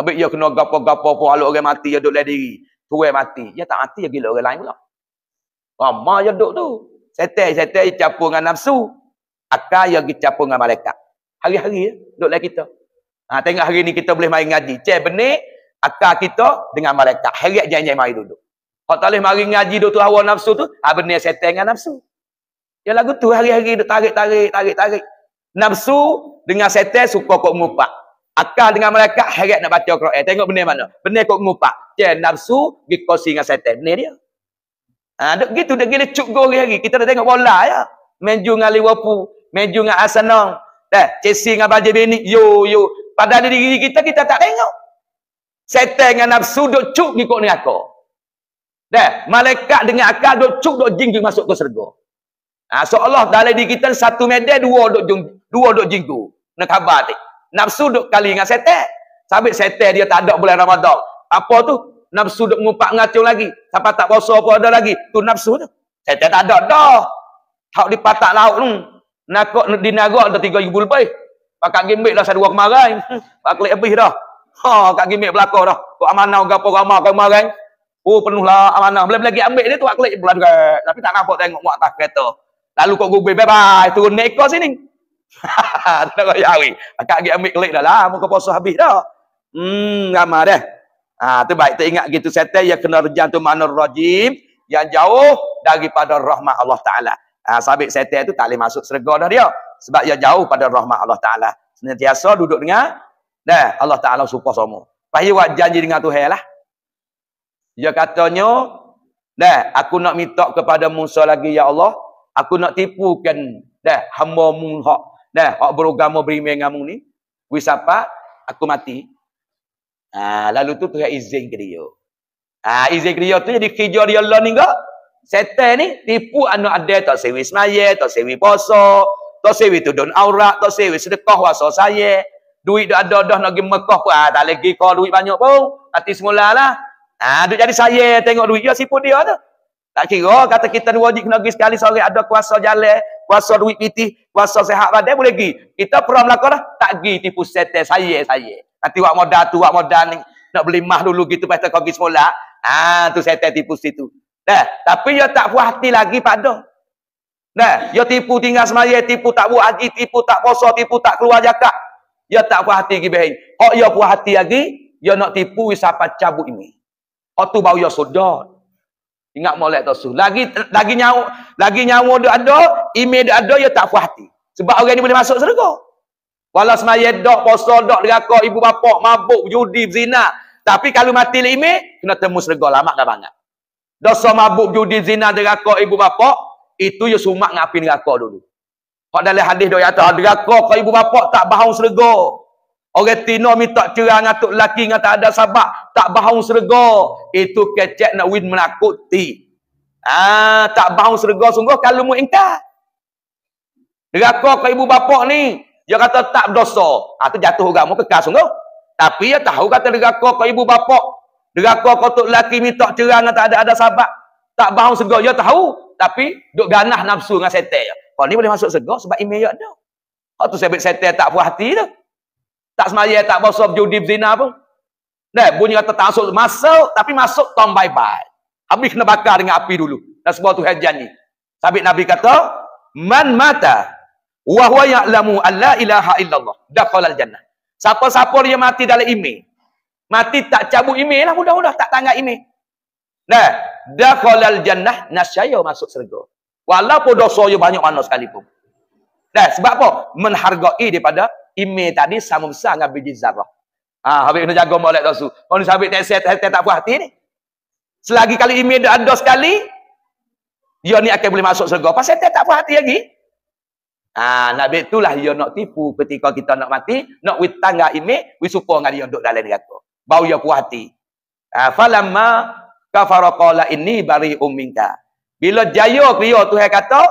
Habis dia kena gapo-gapo pun kalau orang mati dia duduk diri. Tuhan mati, dia tak mati dia gila orang lain pula. Ramai dia duduk tu. Setan, setan dia campur dengan nafsu. Akal dia campur dengan malaikat. Hari-hari duduk le kita. Ha, tengok hari ni kita boleh main ngaji. Cek benih, akal kita dengan malaikat. Heret janji mari duduk. Kalau tak boleh mari ngaji tu hawa nafsu tu, ha, benih setan dengan nafsu. Ya lagu tu hari-hari duduk tarik-tarik, tarik-tarik. Nafsu dengan setan suka kok ngupak. Akal dengan malaikat heret nak baca Quran. Tengok benih mana? Benih kok ngupak. Cek nafsu dikosi dengan setan. Benih dia. Ha, duk gitu, duk gila cuk go hari-hari. Kita dah tengok bola ya. Meju dengan Liverpool. Meju dengan Arsenal. Dah, Chelsea dengan Bajer Benik. Yo, yo. Pada diri kita, kita tak tengok. Setan dengan nafsu duk cuk ngikut ni aku. Dah, malaikat dengan akal duk cuk duk jinggu masuk ke syurga. Ha, seolah dalam diri kita satu medan dua duk jing, dua duk jinggu. Nak khabar ni. Nafsu duk kali dengan setan. Sampai setan dia tak ada bulan Ramadan. Apa tu? Nafsu duk ngumpak ngacung lagi. Sampai tak puasa apa ada lagi. Tu nafsu tu. Setan tak ada dah. Tak di patak laut tu. Nak di naga ada 3000 lebih. Pakak gimik dah saya dua kemarin. Pak klik habis dah. Ha, kak gimik belakang dah. Kau amanah gapo ramah kemarin. Oh, penuh lah amanah. Boleh lagi ambil dia tu pak klik bulan juga. Tapi tak nampak tengok muat atas kereta. Lalu kau gubih bye-bye. Turun naik kau sini. tak kau yawi. Kak gimik ambil klik dah lah. Muka puasa habis dah. Hmm, ramah dah. Ha, tu baik. Teringat gitu. Setan yang kena rejam tu mana rajim. Yang jauh daripada rahmat Allah Ta'ala. Ha, sabit setan tu tak boleh masuk serga dah dia sebab ia jauh pada rahmat Allah Taala. Senantiasa duduk dengan dah Allah Taala supaya semua. Pahih buat janji dengan Tuhan lah. Dia katanya, dah aku nak minta kepada Musa lagi ya Allah, aku nak tipukan dah hamba mu hak dah hak beragama beriman dengan ni. Wis apa? Aku mati. Ha, lalu tu Tuhan izin ke dia. Ha, izin ke dia tu jadi kerja dia Allah ni enggak? Setan ni tipu anak ada tak sewi semaya, tak sewi poso, tak sewi tudun aurat, tak sewi sedekah wasa saya. Duit dah ada dah nak pergi Mekah pun. Ah, tak lagi kau duit banyak pun. Hati semula lah. Ah, duk jadi saya tengok duit dia sipu dia tu. Tak kira kata kita wajib kena pergi sekali sore ada kuasa jalan, kuasa duit piti, kuasa sehat badan boleh pergi. Kita pernah melakukan lah. Tak pergi tipu setel saya saya. Nanti wak modal tu wak modal ni nak beli mah dulu gitu pasal kau pergi semula. Ah, tu setel tipu situ. Dah, tapi dia tak puas hati lagi pada. Dah, dia tipu tinggal semaya, tipu tak buat haji, tipu tak puasa, tipu tak keluar zakat. Dia tak puas hati lagi. Hak dia puas hati lagi, dia nak tipu siapa cabut ini. Hak tu baru dia sedar. Ingat molek tu. Lagi lagi nyawa, lagi nyawa dia ada, email dia ada, dia tak puas hati. Sebab orang ni boleh masuk syurga. Walau semaya dok, poso dok, deraka, ibu bapa, mabuk, judi, zina. Tapi kalau mati le email, kena temu syurga lama dah banget. Dosa mabuk, judi, zina, deraka, ibu bapa, itu dia sumak ngapi neraka dulu. Hak dalam hadis doa atas deraka ibu bapa tak bahau serga. Orang tino minta cerai dengan tok laki dengan tak ada sabak, tak bahau serga. Itu kecek nak win menakuti. Ah, tak bahau serga sungguh kalau mu ingkar. Deraka kau ibu bapa ni, dia kata tak berdosa. Ah tu jatuh agama kekal sungguh. Tapi dia tahu kata deraka kau ibu bapa, deraka kau tok laki minta cerai dengan tak ada ada sabak, tak bahau serga. Dia tahu, tapi duk ganah nafsu dengan setan Kau ni boleh masuk segak sebab email ada. Kau tu sebab setan tak puas hati tu. Tak semaya tak bosok judi berzina pun. Nah, bunyi kata tak masuk. Tapi masuk tom bye-bye. Habis kena bakar dengan api dulu. Dan sebuah tu janji. Sabit Nabi kata, Man mata, wa huwa ya'lamu an la ilaha illallah. Dakhalal jannah. Siapa-siapa dia mati dalam email. Mati tak cabut email lah. Mudah-mudah tak tanggap email. Nah, dakhalal jannah nasyaya masuk syurga. Walaupun dosa banyak mana sekalipun. Dan sebab apa? Menghargai daripada email tadi sama besar dengan biji zarah. Ha, habis kena jaga molek. Kau ni sabit tak set tak puas hati ni. Selagi kali email dia ada sekali, dia ni akan boleh masuk surga. Pasal tak tak puas hati lagi. Ha, nak itulah dia nak tipu ketika kita nak mati, nak wit tangga email, wit supo dengan dia duduk dalam neraka. Bau dia puas hati. Ha, falamma kafara qala inni bari umminka. Bila jaya dia Tuhan kata,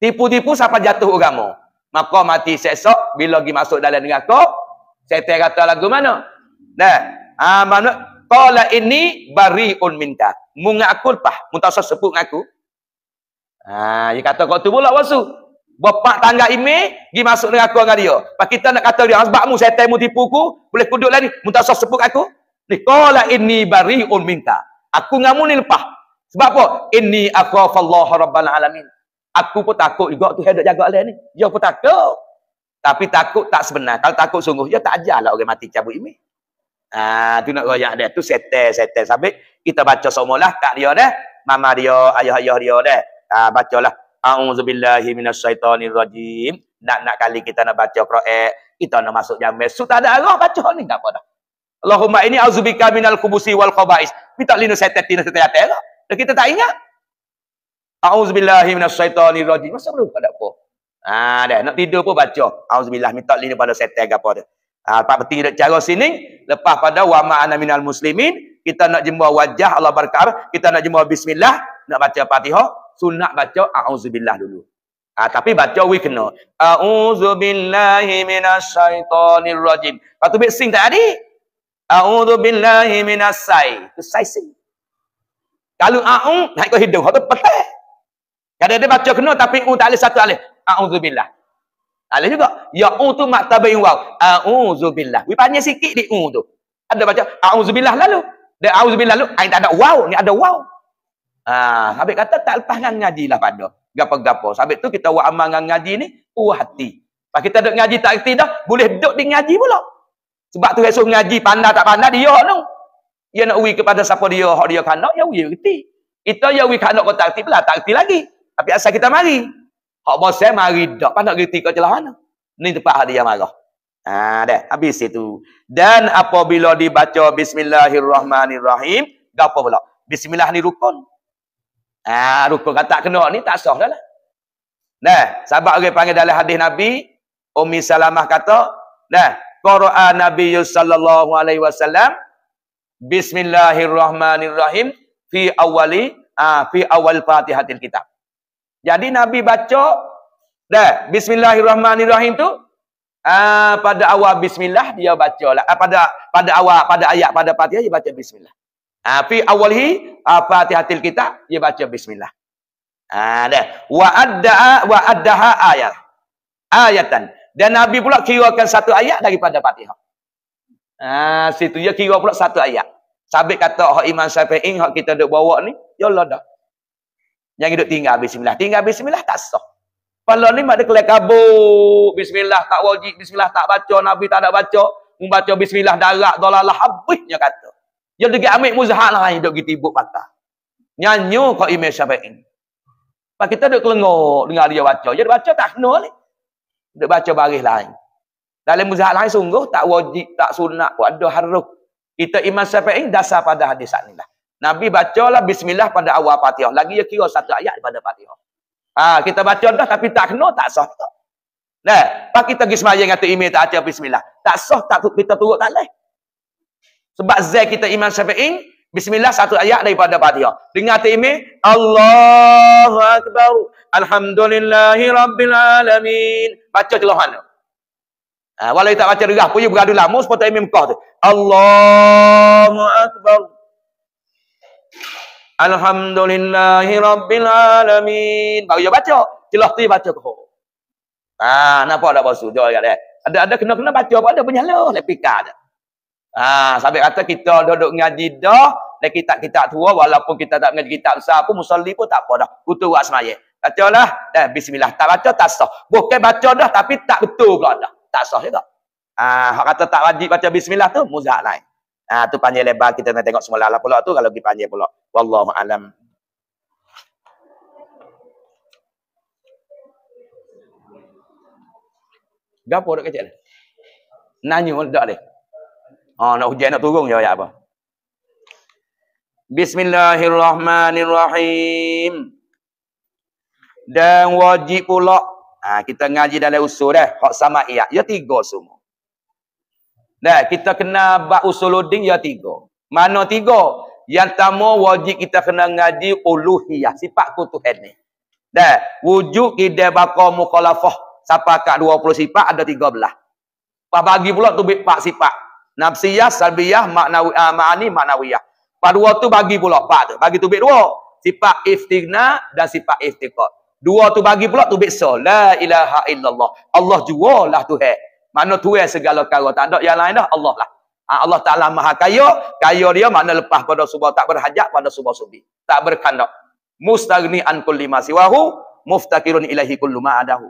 tipu-tipu siapa jatuh agama. Maka mati sesok, bila pergi masuk dalam neraka, setan kata lagu mana? Nah, ah mana? Qala ini bariun minka. Mengaku pah, muntasa sebut aku. Ah, dia kata kau tu pula wasu. Bapak tangga ini, pergi masuk neraka dengan dia. Pak kita nak kata dia, sebabmu setan mu tipu ku, boleh kuduk lagi, muntasa sebut aku. Ni qala ini bariun minka. Aku ngamu ni lepah. Sebab apa? Inni akhafallahu rabbal alamin. Aku pun takut juga tu hendak jaga Allah ni. Dia pun takut. Tapi takut tak sebenar. Kalau takut sungguh, dia tak ajarlah orang mati cabut ini. Ah, tu nak royak dia. Tu setel, setel. Sampai kita baca semualah kat dia dah. Mama dia, ayah-ayah dia dah. Ah, bacalah. A'udzubillahi minasyaitonirrajim. Nak nak kali kita nak baca Quran, kita nak masuk jamil. Su tak ada arah baca ni tak apa dah. Allahumma ini auzubika minal kubusi wal khaba'is. Kita lino setel, tina setel, setel. Dan kita tak ingat. A'udzubillahi minasyaitonirrajim. Masa perlu tak apa. Ha dah nak tidur pun baca. Auzubillah minta lini pada setan ke apa dah. Ha apa penting dak cara sini lepas pada wa ma ana minal muslimin kita nak jemur wajah Allah berkar, kita nak jemur bismillah, nak baca Fatihah, sunat baca auzubillah dulu. Ha tapi baca we kena. A'udzubillahi minasyaitonirrajim. Patu bet sing tak ada. A'udzubillahi minasyai. Tu sai sing. Kalau a'u, naik ke hidung. Itu petai. Kadang dia baca kena tapi u tak ada satu alih. A'udzubillah. Alih juga. Ya u tu maktabai waw. A'udzubillah. We panjang sikit di u tu. Ada baca a'udzubillah lalu. Dan a'udzubillah lalu. Ini tak ada waw. Ni ada waw. Ha, habis kata tak lepas dengan ngaji lah pada. Gapa-gapa. Habis tu kita buat amal dengan ngaji ni. Puas hati. Lepas kita duduk ngaji tak erti dah. Boleh duduk di ngaji pula. Sebab tu esok ngaji pandai tak pandai dia tu. Dia nak uwi kepada siapa dia, hak dia kanak, ya uwi. Kita ya uwi kanak kau tak reti pula, tak reti lagi. Tapi asal kita mari. Hak bos saya mari dak pandai reti kau celah mana. Ni tempat hak dia marah. Ha dah, habis itu. Dan apabila dibaca bismillahirrahmanirrahim, Gapo pula? Bismillah ni rukun. Ah, rukun kata kena ni tak sah dah lah. Nah, sahabat orang panggil dalam hadis Nabi, Ummi Salamah kata, nah, Qur'an Nabi sallallahu alaihi wasallam Bismillahirrahmanirrahim fi awali ah fi awal Fatihatil kitab. Jadi Nabi baca dah Bismillahirrahmanirrahim tu ah pada awal bismillah dia baca lah. Ah, pada pada awal pada ayat pada Fatihah dia baca bismillah. Ah fi awalhi ah, Fatihatil kitab dia baca bismillah. Ah dah wa adda wa addaha ayat. Ayatan. Dan Nabi pula kirakan satu ayat daripada Fatihah. Ha, situ dia kira pula satu ayat. Sabit kata hak Imam Syafi'i hak kita duk bawa ni, ya Allah dah. Yang hidup tinggal bismillah. Tinggal bismillah tak sah. Kalau ni mak dia kelak kabur. Bismillah tak wajib. Bismillah tak baca. Nabi tak ada baca. Membaca bismillah darat. Dolalah habisnya kata. Dia pergi ambil muzahat lah. Hidup kita ibu patah. Nyanyi kau Imam Syafi'i. Pak kita duk kelengok dengar dia baca. Dia baca tak kena ni. Dia baca baris lain. Dalam muzahab lain sungguh tak wajib, tak sunat ada harus. Kita Imam Syafi'i dasar pada hadis ni lah. Nabi bacalah bismillah pada awal Fatihah. Lagi dia kira satu ayat pada Fatihah. Ha, kita baca dah tapi tak kena, tak sah. Nah, pak kita pergi semayang kata imam tak baca bismillah. Tak sah, tak kita turut tak leh. Sebab zai kita Imam Syafi'i, bismillah satu ayat daripada Fatihah. Dengar tu imam, Allahu Akbar. Alhamdulillahi Rabbil Alamin. Baca celohan tu. Ha, walau tak baca derah pun, dia beradu lama sepatutnya imam kau tu. Allahu Akbar. Alhamdulillahi Rabbil Alamin. Baru dia baca. Celah tu dia baca. Ha, nampak tak basuh? Dia kata, ada ada kena-kena baca apa ada penyala. Lepika ada. Ha, sampai kata kita duduk ngaji dah. Dan kita kita tua walaupun kita tak ngaji kitab besar pun musalli pun tak apa dah. Kutu buat semaya. Baca lah. Eh, bismillah. Tak baca tak sah. Bukan baca dah tapi tak betul pula dah tak sah juga. Ah, kata tak wajib baca bismillah tu muzak lain. Ah, tu panjang lebar kita nak tengok semula lah pula tu kalau pergi panjang pula. Wallahu alam. Gapo dak kecil? Nanya dak deh. Oh, nak hujan nak turun je ya apa? Bismillahirrahmanirrahim. Dan wajib pula Ha, kita ngaji dalam usul dah. Hak sama iya. Ya tiga semua. Dah, kita kena bak usuluddin ya tiga. Mana tiga? Yang pertama wajib kita kena ngaji uluhiyah. Sifat Tuhan ni. Dah, wujud ide baka mukhalafah. Siapa kat 20 sifat ada 13. Pak bagi pula tu pak sifat. Nafsiyah, salbiyah, maknawi, uh, ma'ani, maknawiyah. Pak dua tu bagi pula pak tu. Bagi tu dua. Sifat iftigna dan sifat iftiqat. Dua tu bagi pula tu beksa. La ilaha illallah. Allah jualah Tuhan. Mana Tuhan segala perkara. Tak ada yang lain dah. Allah lah. Ha, Allah Ta'ala maha kaya. Kaya dia mana lepas pada subah. Tak berhajat pada subah subi. Tak berkandak. Mustagni an kulli masiwahu. Muftakirun ilahi kullu ma'adahu.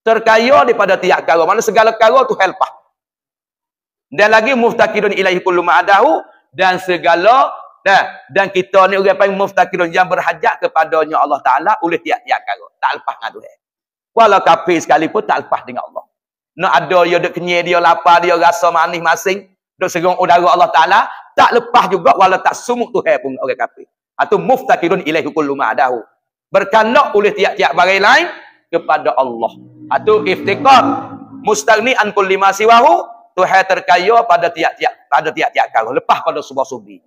Terkaya daripada tiap perkara. Mana segala perkara tu helpah. Dan lagi muftakirun ilahi kullu ma'adahu. Dan segala Nah, dan kita ni orang paling muftakirun yang berhajat kepadanya Allah Ta'ala oleh tiap-tiap kara. Tak lepas dengan Tuhan. Walau kafir sekalipun tak lepas dengan Allah. Nak ada dia duk kenyir, dia lapar, dia rasa manis masing. Duk serung udara Allah Ta'ala. Tak lepas juga walau tak sumuk Tuhan pun orang kafir. Atau muftakirun ilaihi kullu ma'adahu. Berkanak oleh tiap-tiap bagai lain kepada Allah. Atau iftikar. Mustagni an kulli masiwahu. Tuhan terkaya pada tiap-tiap pada tiap-tiap kara. Lepas pada sebuah subi.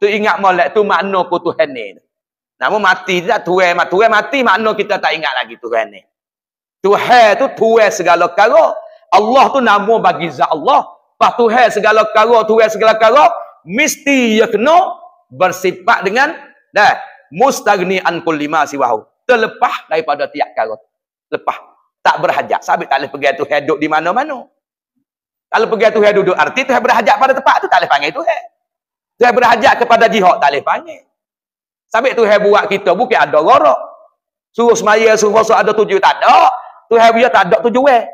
Tu ingat molek tu makna ku Tuhan ni. Namun mati tak Tuhan mati. Tuhan mati makna kita tak ingat lagi Tuhan ni. Tuhan tu Tuhan segala perkara. Allah tu nama bagi zat Allah. Pas Tuhan segala perkara, Tuhan segala perkara, mesti ia kena bersifat dengan dah mustagni an kulli ma siwahu. Terlepas daripada tiap perkara. Lepas. Tak berhajat. Sabit tak boleh pergi Tuhan duduk di mana-mana. Kalau pergi Tuhan duduk arti Tuhan berhajat pada tempat tu tak boleh panggil Tuhan. Tuhan berhajat kepada jihad, tak boleh panggil. Sampai Tuhan buat kita, bukan ada gorok. Suruh semaya, suruh rosak ada tujuh, tak ada. Tuhan buat tak ada tujuh eh.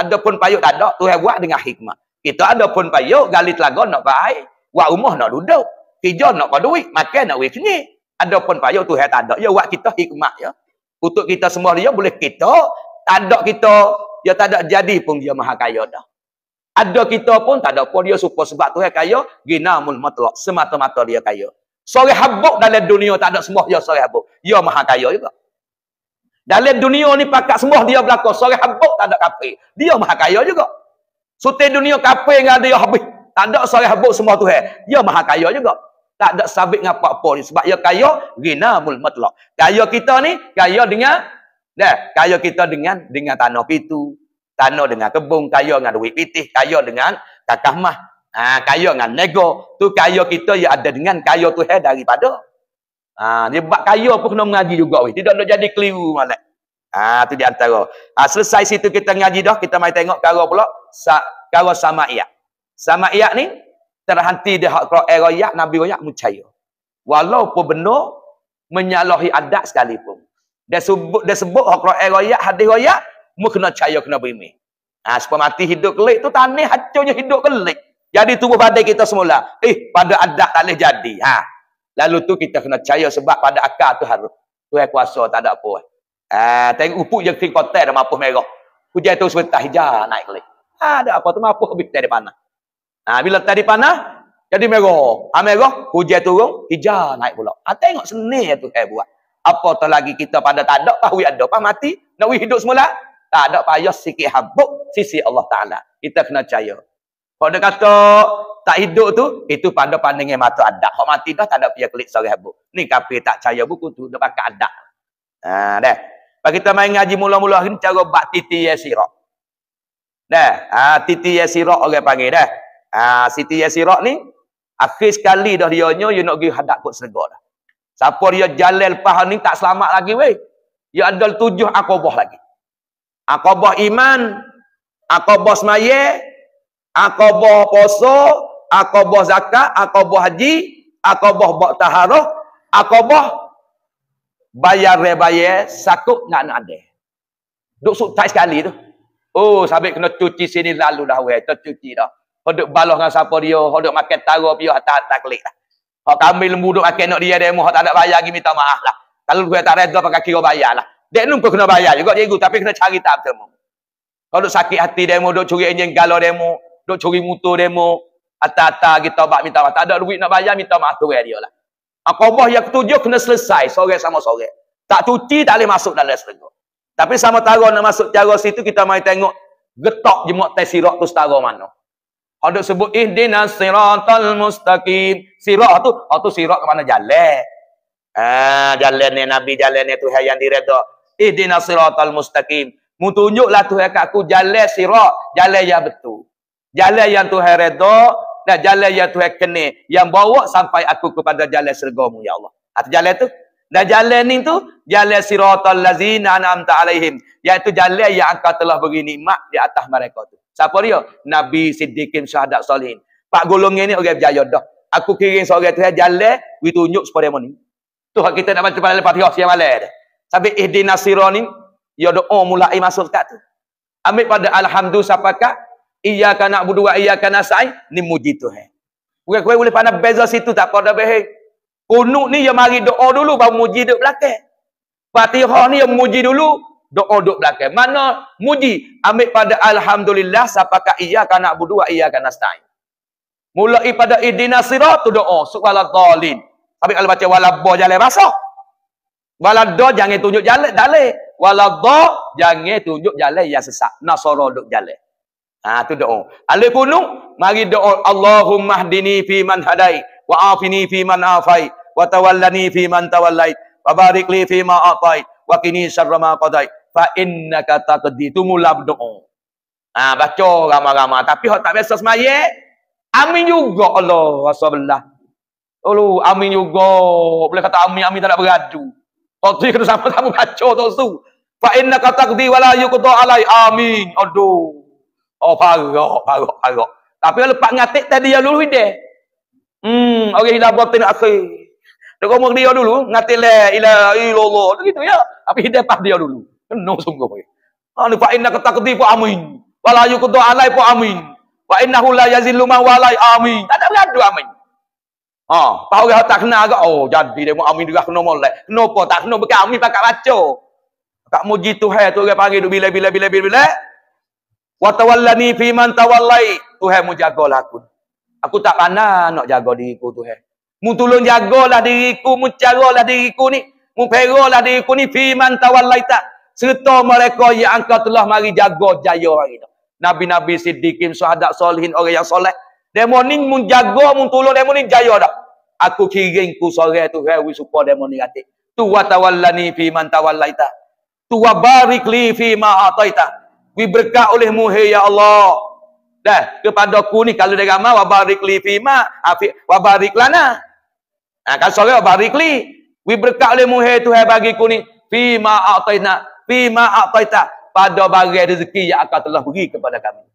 Ada pun payuk tak ada, Tuhan buat dengan hikmah. Kita ada pun payuk, gali telaga nak baik. Buat rumah nak duduk. Kerja nak kau duit, makan nak duit sini. Ada pun payuk Tuhan tak ada. Ya buat kita hikmah ya. Untuk kita semua dia boleh kita. Tak ada kita, dia tak ada jadi pun dia maha kaya dah. Ada kita pun tak ada pun dia supaya sebab Tuhan kaya, ginamul matlaq. Semata-mata dia kaya. Sore habuk dalam dunia tak ada sembah dia sore habuk. Dia maha kaya juga. Dalam dunia ni pakat sembah dia belakang. Sore habuk tak ada kafir. Dia maha kaya juga. Suti dunia kafir dengan dia habis. Tak ada sore habuk sembah Tuhan. Dia maha kaya juga. Tak ada sabit dengan apa-apa ni. Sebab dia kaya, gina mul mutlak. Kaya kita ni, kaya dengan, dah, kaya kita dengan dengan tanah pitu. Tanah dengan kebun, kaya dengan duit pitih, kaya dengan kakah mah. Ha, kaya dengan nego. Tu kaya kita yang ada dengan kaya tu Tuhan daripada. Ha, dia buat kaya pun kena mengaji juga. Weh. Tidak nak jadi keliru malam. Ha, tu di antara. Ha, selesai situ kita mengaji dah. Kita mai tengok kara pula. Sa, kara sama iyak. Sama iyak ni. Terhenti dia hak Quran royak. Nabi royak percaya. Walaupun benar. Menyalahi adat sekalipun. Dia sebut, dia sebut hak Quran royak. Hadis royak. Mu kena percaya kena beri. Ha, supaya mati hidup kelik tu. Tanah hancurnya hidup kelik. Jadi tubuh badan kita semula. Eh, pada adat tak boleh jadi. Ha. Lalu tu kita kena percaya sebab pada akal tu harus. Tu yang kuasa, tak ada apa. Ha, tengok upuk je kering kotel dah mampu merah. Hujan tu sebentar hijau naik kali. Ha, ada apa tu mampu habis tadi panah. Ha, bila tadi panah, jadi merah. Ha, merah, hujan turun, hijau naik pula. Ha, tengok seni tu eh buat. Apa tu lagi kita pada tak ada, pahui ada, pah mati, nak hidup semula. Tak ada payah sikit habuk sisi Allah Ta'ala. Kita kena percaya. Kalau dia kata tak hidup tu, itu pada pandangnya mata adat. Kalau mati dah, tak ada pihak klik sore habuk. Ni kapi tak percaya buku tu, dia pakai adat. Ha, dah. Kalau kita main ngaji mula-mula ni, cara bak titi ya sirak. Dah. Ha, titi ya sirak orang panggil dah. Ha, titi ya ni, akhir sekali dah dia nyo, dia nak pergi hadap kot serga dah. Siapa dia jalan lepas ni, tak selamat lagi weh. Dia ada tujuh akobah lagi. Akobah iman, akobah semaya, akabah puasa, akabah zakat, akabah haji, akabah buat taharah, akabah bayar rebayar sakut nak nak ada. Duk suk tak sekali tu. Oh, sampai kena cuci sini lalu dah weh, cuci dah. Hodok balah dengan siapa dia, hodok makan taro dia tak tak klik dah. Hak kami lembu duk makan nak dia demo, hak tak ada bayar lagi minta maaf lah. Kalau gue tak reda pakai kira bayar lah. Dek numpuk kena bayar juga dia tapi kena cari tak bertemu. Kalau sakit hati demo, duk curi enjin galau demo, duk curi motor demo ata-ata kita bak minta maaf. Tak ada duit nak bayar minta maaf. Tu dia lah. Akobah yang ketujuh kena selesai sore sama sore tak cuti tak boleh masuk dalam syurga tapi sama tara nak masuk tiara situ kita mai tengok getok jemaah tes sirat tu setara mana. Ada sebut ihdinas siratal mustaqim. Sirat tu oh tu sirat ke mana? Jalan. Ah jalan ni nabi jalan ni Tuhan yang direda. Ihdinas siratal mustaqim. Mu tunjuklah Tuhan kat aku jalan sirat jalan yang betul. Jalan yang Tuhan redha dan jalan yang Tuhan kena yang bawa sampai aku kepada jalan surgamu ya Allah. Atau jalan tu dan jalan ni tu jalan siratal ladzina an'amta alaihim iaitu jalan yang engkau telah beri nikmat di atas mereka tu. Siapa dia? Nabi Siddiqin Syahadat Salihin. Pak golongan ni orang berjaya dah. Aku kirim seorang Tuhan jalan, we tunjuk supaya dia ni. Tu hak kita nak baca pada Fatihah siang malam dah. Sampai ihdinas sirani, ya doa mulai masuk kat tu. Ambil pada alhamdulillah sapakah Iyyaka na'budu wa iyyaka nasta'in ni muji Tuhan. Bukan kau boleh pandang beza situ tak pada beheh. Kunut ni yang mari doa dulu baru muji duk belakang. Fatihah ni yang muji dulu doa duk belakang. Mana muji? Ambil pada alhamdulillah sapakah iyyaka na'budu wa iyyaka nasta'in. Mulai pada idina sirat tu doa subhanallah dhalin. Tapi kalau baca walabba jalan basah. Walado jangan tunjuk jalan dalil. Walado jangan tunjuk jalan yang sesat. Nasara duk jalan. Ha tu doa. Alif kunung mari doa Allahumma hdini fi man hadai wa afini fi man afai wa tawallani fi man tawallai wa barik li fi ma atai wa qini syarra ma qadai fa innaka taqdi tu mula doa. Ha baca ramai-ramai tapi hok tak biasa semaya amin juga Allah wasallam. Oh amin juga. Boleh kata amin amin tak nak beradu. Kau tu kena sama-sama baca tu. Fa innaka taqdi wa la yuqda alai amin. Aduh. Oh parah, parah, parah. Tapi kalau pak ngatik tadi yang dulu dia. Hmm, orang hilang batin akhir. Dia ngomong dia dulu, ngatik la ilaha illallah. Begitu ya. Tapi dia pas dia dulu. Kena sungguh. Ha ni fa inna katakdi fa amin. Wala yuqdu alai fa amin. Wa innahu la yazillu man walai amin. Tak ada beradu amin. Ha, tahu dia tak kenal ke? Oh, jadi dia mau amin juga kena molek. Kenapa tak kena bekas amin pakai baca? Tak muji Tuhan tu orang panggil bila bila bila bila bila. Wa tawallani fi man tawallai. Tuhan mu jagalah aku. Aku tak pandai nak jaga diriku Tuhan. Mu tolong jagalah diriku, mu caralah diriku ni. Mu peralah diriku ni fiman tawallaita. Serta mereka yang engkau telah mari jaga jaya hari itu. Nabi-nabi siddiqin, sahadat solihin, orang yang soleh. Demo ni mun jaga, mun tolong demo ni jaya dah. Aku kiring ku sore tu hewi supaya demo ni kata. Tu wa tawallani fi man tawallaita. Tu wa barik li fi ma ataita. Wi berkat olehmu hai ya Allah. Dah kepada aku ni kalau dia ramai wa barik li fi ma afi wa barik lana. Ha, kan sore wa barik li. Wi berkat olehmu hai Tuhan bagi ku ni fi ma ataita. Fi ma ataita pada bagi rezeki yang akan telah beri kepada kami.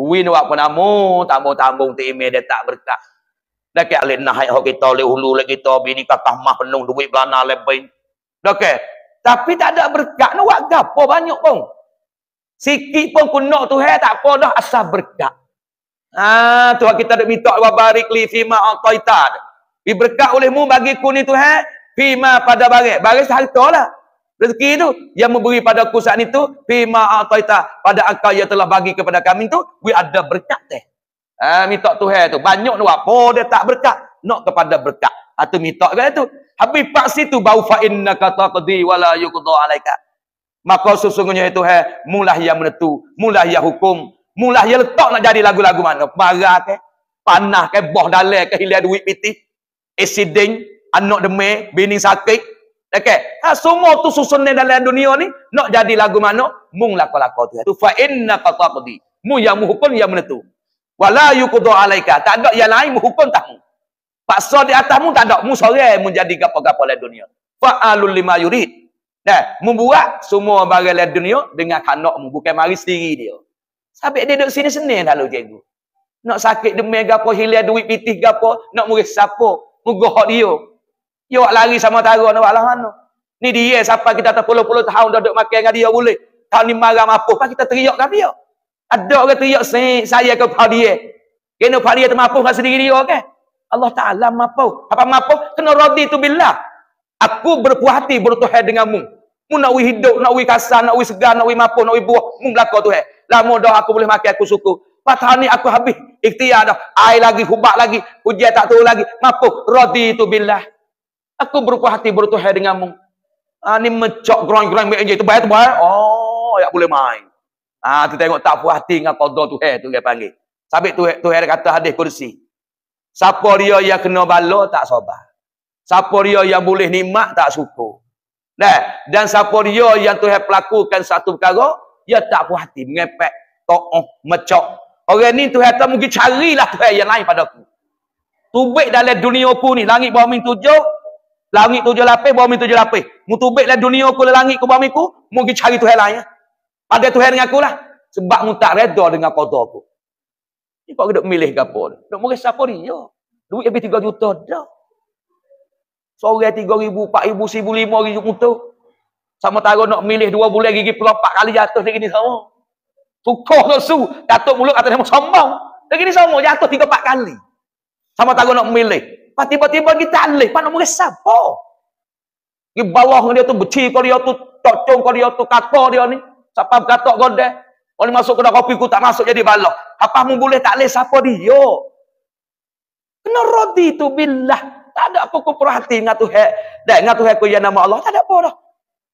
Win wak penamu, tambung-tambung ti email dia tak berkat. Dah ke alih nah hak kita oleh hulu lagi kita bini kakah mah penuh duit belana lebih. Dah ke? Tapi tak ada berkat nak buat gapo banyak pun. Sikit pun kuno tu hai tak apa dah asal berkat. Ah, tu kita nak minta wa barik li fima ataita. Bi berkat olehmu bagi ku ni tu hai fima pada barik. Barik seharta Rezeki itu yang memberi pada aku saat itu fima ataita pada akal yang telah bagi kepada kami itu we ada berkat teh. Ha, minta Tuhan tu banyak nak apa dia tak berkat nak kepada berkat. Atau minta ke itu. Habis pak situ bau fa innaka taqdi wala yuqda alaika. Maka sesungguhnya itu hai mulah yang menentu, mulah yang hukum, mulah yang letak nak jadi lagu-lagu mana. Marah ke, panah ke, boh dalai ke, hilang duit pitih, accident, anak demai, bini sakit, Okey. Ha semua tu susun dalam dunia ni nak jadi lagu mana? Mung lako-lako tu. Tu fa inna qataqdi. Mu yang menghukum yang menentu. Wala yuqdu alaika. Tak ada yang lain menghukum tak mu. Paksa di atasmu tak ada. Mu sore mu jadi gapo-gapo dalam dunia. Fa'alul lima yurid. Nah, membuat semua barang dalam dunia dengan kanak mu bukan mari sendiri dia. Sampai dia duduk sini senin lalu cikgu. Nak sakit demi gapo hilang duit pitih gapo, nak murid siapa? Mugoh dia. Yo lari sama tara nak buat lah mana. Ni dia siapa kita tak puluh-puluh tahun duduk makan dengan dia boleh. Tahun ni marah mampu. Pak kita teriak kat dia. Ada orang teriak saya ke pada dia. Kena pada dia termampu dengan sendiri dia kan. Allah Ta'ala mampu. Apa mampu? Kena rodi tu bila. Aku berpuas hati bertuhan denganmu. Mu nak wi hidup, nak wi kasar, nak wi segar, nak wi mampu, nak wi buah. Mu belakang tu. Lama dah aku boleh makan, aku suku. Patah ni aku habis. Ikhtiar dah. Air lagi, hubak lagi. Ujian tak tahu lagi. Mampu. Rodi tu bila. Aku berpuas hati bertuhan denganmu. Ah, ni mecok groin-groin mek itu bayar tu bayar. Oh, ya boleh main. Ah, tu tengok tak puas hati dengan qada tu tu dia panggil. Sabit tu tu kata hadis kursi. Siapa dia yang kena bala tak sabar. Siapa dia yang boleh nikmat tak syukur. Nah, dan siapa dia yang Tuhan pelakukan satu perkara, dia tak puas hati, mengepek, to'oh, mecok. Orang ni Tuhan tak mungkin carilah Tuhan yang lain padaku. Tubik dalam dunia aku ni, langit min tujuh, Langit tujuh lapis, bumi tujuh lapis. Mutubik lah dunia ku langit ku bumi ku. Mungkin cari Tuhan lain. Ya. Pada Tuhan dengan aku lah. Sebab mu tak reda dengan kodoh aku. Ni kau kena milih ke apa? Nak murah siapa dia? Duit lebih tiga juta dah. Ribu, seribu, lima ribu mutu. Sama taruh nak milih dua bulan gigi empat kali jatuh lagi ni sama. Tukuh tu su. Datuk mulut kata dia sombong. Lagi ni sama jatuh tiga empat kali. Sama taruh nak milih. Pas tiba-tiba kita alih, pak nak murah siapa? Di bawah dia tu beci kau dia tu, cocong kau dia tu, kata dia ni. Siapa berkata kau dia? Orang masuk ke kopi ku tak masuk jadi balok. Apa mu boleh tak alih siapa dia? Kena rodi tu billah. Tak ada aku perhati dengan Tuhan. Dan dengan Tuhan aku yang nama Allah. Tak ada apa dah.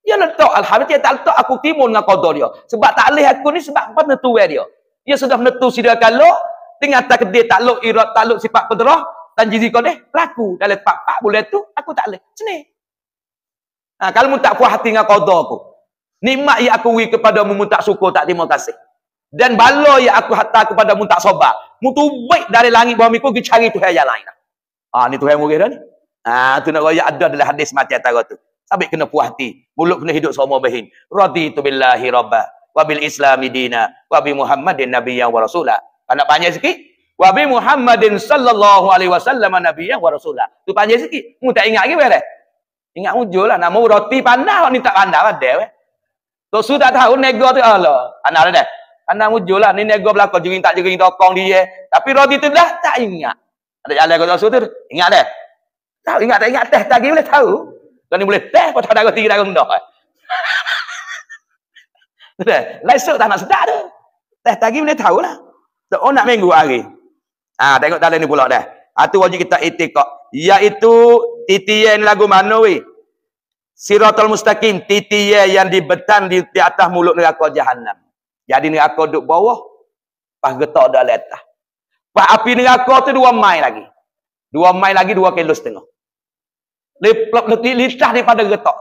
Dia letak Alhamdulillah. Tak letak aku timun dengan kodoh dia. Sebab tak alih aku ni sebab apa menentu dia. Dia sudah menentu si dia kalau. Dengan tak dia takluk irat, takluk sifat pedrah dan jizi kau deh laku dalam pak pak bulan tu aku tak leh sini ha, kalau mu tak puas hati dengan qada aku nikmat yang aku beri kepada mu tak syukur tak terima kasih dan bala yang aku hantar kepada mu tak sabar mu tu baik dari langit bumi ku pergi cari Tuhan yang lain ha, ni Tuhan murid dah ni ah ha, tu nak raya ada dalam hadis macam tara tu sampai kena puas hati mulut kena hidup semua bahin raditu billahi rabba wa bil islami dina wa bi muhammadin nabiyyan wa rasulah anak panjang sikit Wa bi Muhammadin sallallahu alaihi wasallam nabiyyan wa rasulah. Tu panjang sikit. Mu tak ingat lagi boleh? Ingat mujur lah. Nama roti pandai ni tak pandai lah dia. Tu su tak tahu nego tu Allah. Anak dah. Anak mujur lah. Ni nego belakang jering tak jering tokong dia. Tapi roti tu dah tak ingat. Ada jalan kau su tu. Ingat dah. Tahu ingat tak ingat teh tak boleh tahu. Kau ni boleh teh kau tak ada dalam dah. Dah. Lesok tak nak sedar tu. Teh tagi boleh tahu lah. Tak oh nak minggu hari. Ah ha, tengok dalam ni pula dah. Itu wajib kita itikad. Iaitu titiye lagu mana weh? Siratul mustaqim, titiye yang dibetan di, di atas mulut neraka jahanam. Jadi neraka duduk bawah, pas getok dah letah. Pak api neraka tu dua mai lagi. Dua mai lagi dua kilo setengah. Litah daripada getok.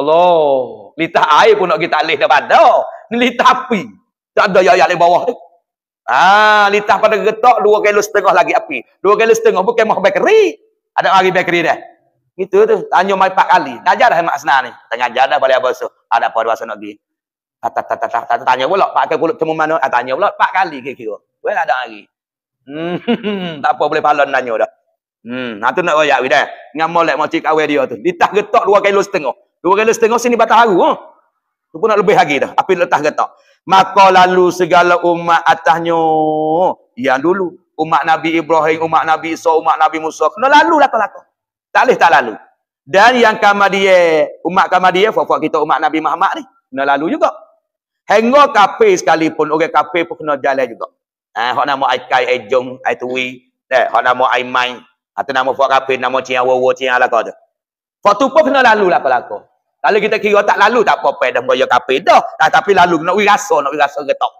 Allah. Litah air pun nak kita alih daripada. Ni litah api. Tak ada yang di bawah tu. Ah, litah pada getok dua kilo setengah lagi api. Dua kilo setengah bukan mah bakery. Ada lagi bakery dah. Gitu tu. Tanya mai empat kali. Ngajar dah mak senang ni. Tengah ngajar dah balik abang Ada apa dua sana lagi. Tanya pula. Pakai pulut temu mana. Ah, tanya pula. Empat kali kira-kira. Well, ada lagi. Hmm, tak apa boleh palon nanya dah. Hmm, nah tu nak royak we dah. Dengan molek cik dia tu. Ditah getok dua kilo setengah. Dua kilo setengah sini batang haru. Huh? Tu pun nak lebih lagi dah. Api letak getok. Maka lalu segala umat atasnya. Yang dulu. Umat Nabi Ibrahim, umat Nabi Isa, umat Nabi Musa. Kena lalu lah kalau. Tak boleh tak lalu. Dan yang dia, umat dia, fok kita umat Nabi Muhammad ni. Kena lalu juga. Hingga kape sekalipun, orang kape pun kena jalan juga. Ha, hak nama ai kai ai jong ai tuwi. Deh, hak nama ai mai atau nama fuak kape nama cia wo wo cia lah kau tu. Fak tu pun kena lalu lah kalau Kalau kita kira tak lalu tak apa-apa dah gaya kape dah. Nah, tapi lalu nak wi rasa nak wi rasa getok.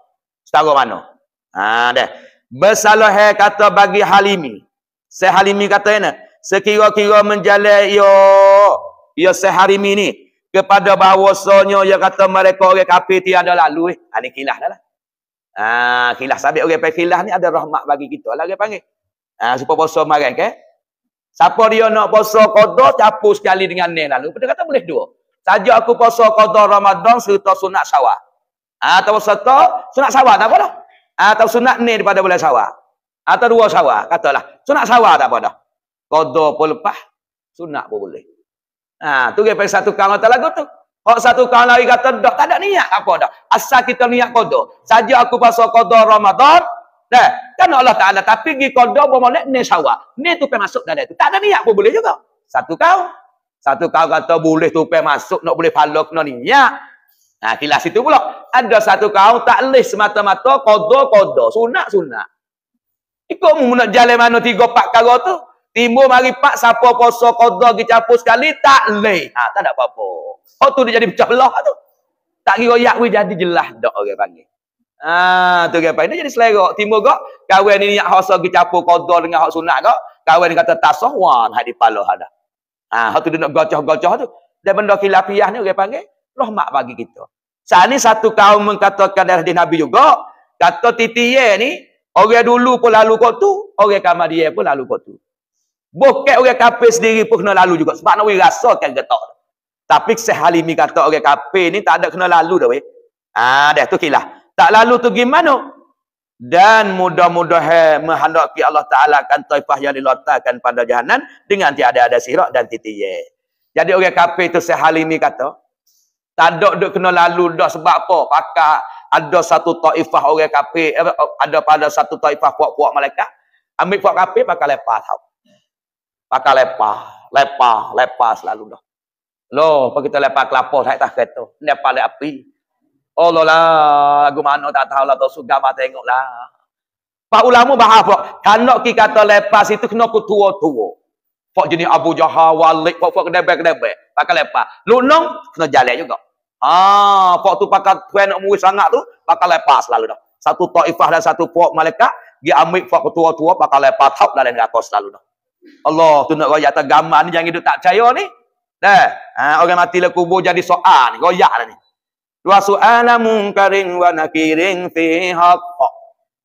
Setara mana? Ha deh. Bersalah kata bagi Halimi. Se Halimi kata ini. Sekira-kira menjalai yo yo se Halimi ni kepada bahawasanya dia kata mereka orang kafir tiada lalu eh. Ha, ni kilah dah lah. Ah, khilah sabit orang panggil khilah ni ada rahmat bagi kita lah orang panggil. Ah, supaya puasa marah ke? Siapa dia nak puasa qada capu sekali dengan ni lalu. Dia kata boleh dua. Saja aku puasa qada Ramadan serta sunat sawah. Ah, atau serta sunat sawah tak apa dah. Ah, atau sunat ni daripada boleh sawah. Atau dua sawah katalah. Sunat sawah tak apa dah. Qada pun lepas, sunat pun boleh. Ah, tu dia satu kau lagu tu. Hak satu kawan lagi kata, tak, tak ada niat apa dah. Asal kita niat kodoh. Saja aku pasal kodoh Ramadan, dah. Kan Allah Ta'ala. Tapi pergi kodoh bermolek ni sawah. Ni tu masuk dalam itu. Tak ada niat pun boleh juga. Satu kau. Satu kau kata boleh tu masuk, nak boleh follow kena niat. Nah, kilas itu pula. Ada satu kau tak boleh semata-mata kodoh-kodoh. Sunat-sunat. Ikut mu nak jalan mana tiga empat kara tu. Timbul mari pak siapa puasa qada pergi capur sekali tak leh. Ha tak ada apa-apa. Oh tu dia jadi pecah belah tu. Tak kira yak we jadi jelas dak orang panggil. Ha tu dia panggil jadi selera. Timbul gak kawan ni niat hasa pergi capur qada dengan hak sunat gak. Kawan ni kata tasah wan hak di pala ada. Ha hak tu dia nak gocah-gocah tu. Dan benda khilafiah ni orang panggil rahmat bagi kita. Saat ni satu kaum mengatakan dari Nabi juga. Kata titiye ni, orang dulu pun lalu kau tu, orang kamar dia pun lalu kau tu. Bukan orang kafir sendiri pun kena lalu juga. Sebab nak rasakan getok. Tapi sehalimi kata orang kafir ni tak ada kena lalu dah weh. Ah, dah tu kilah. Tak lalu tu gimana? Dan mudah-mudahan menghendaki Allah Ta'ala akan taifah yang dilotakan pada jahanan dengan tiada ada sirak dan titiye. Jadi orang kafir tu sehalimi kata, tak ada duk kena lalu dah sebab apa? Pakar ada satu taifah orang kafir, eh, ada pada satu taifah puak-puak malaikat, ambil puak kafir pakai lepas tau. Pakai lepah, lepah, lepah selalu dah. Loh, apa kita lepah kelapa saya tak kata. Lepah le api. Oh lah, lagu mana tak tahu lah tu suka tengok lah. Pak ulama bahas apa? Kalau kita kata lepas itu kena ku tua-tua. Pak jenis Abu Jahal, Walid, pak pak kedebek-kedebek. Pakai lepah. Lunong, kena jalan juga. Ah, pak tu pakai tuan nak murid sangat tu, pakai lepas selalu dah. Satu ta'ifah dan satu puak malaikat, dia ambil pak tua-tua, pakai lepas, tak dalam neraka selalu dah. Allah tu nak royak atas gambar ni jangan hidup tak percaya ni. Dah. Ha, orang mati le kubur jadi soal ni. Royak lah ni. Dua su'ala munkarin wa nakirin fi haqq.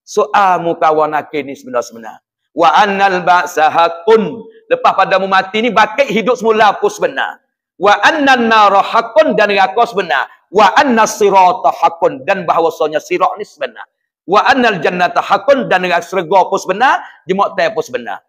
Soal muka wa nakir ni sebenar-sebenar. Wa annal ba'sa haqqun. Lepas pada mu mati ni bakit hidup semula pun sebenar. Wa annan nara haqqun dan neraka sebenar. Wa annas sirata haqqun dan bahawasanya sirat ni sebenar. Wa annal jannata haqqun dan neraka serga pun sebenar. Jemuk tay pun sebenar.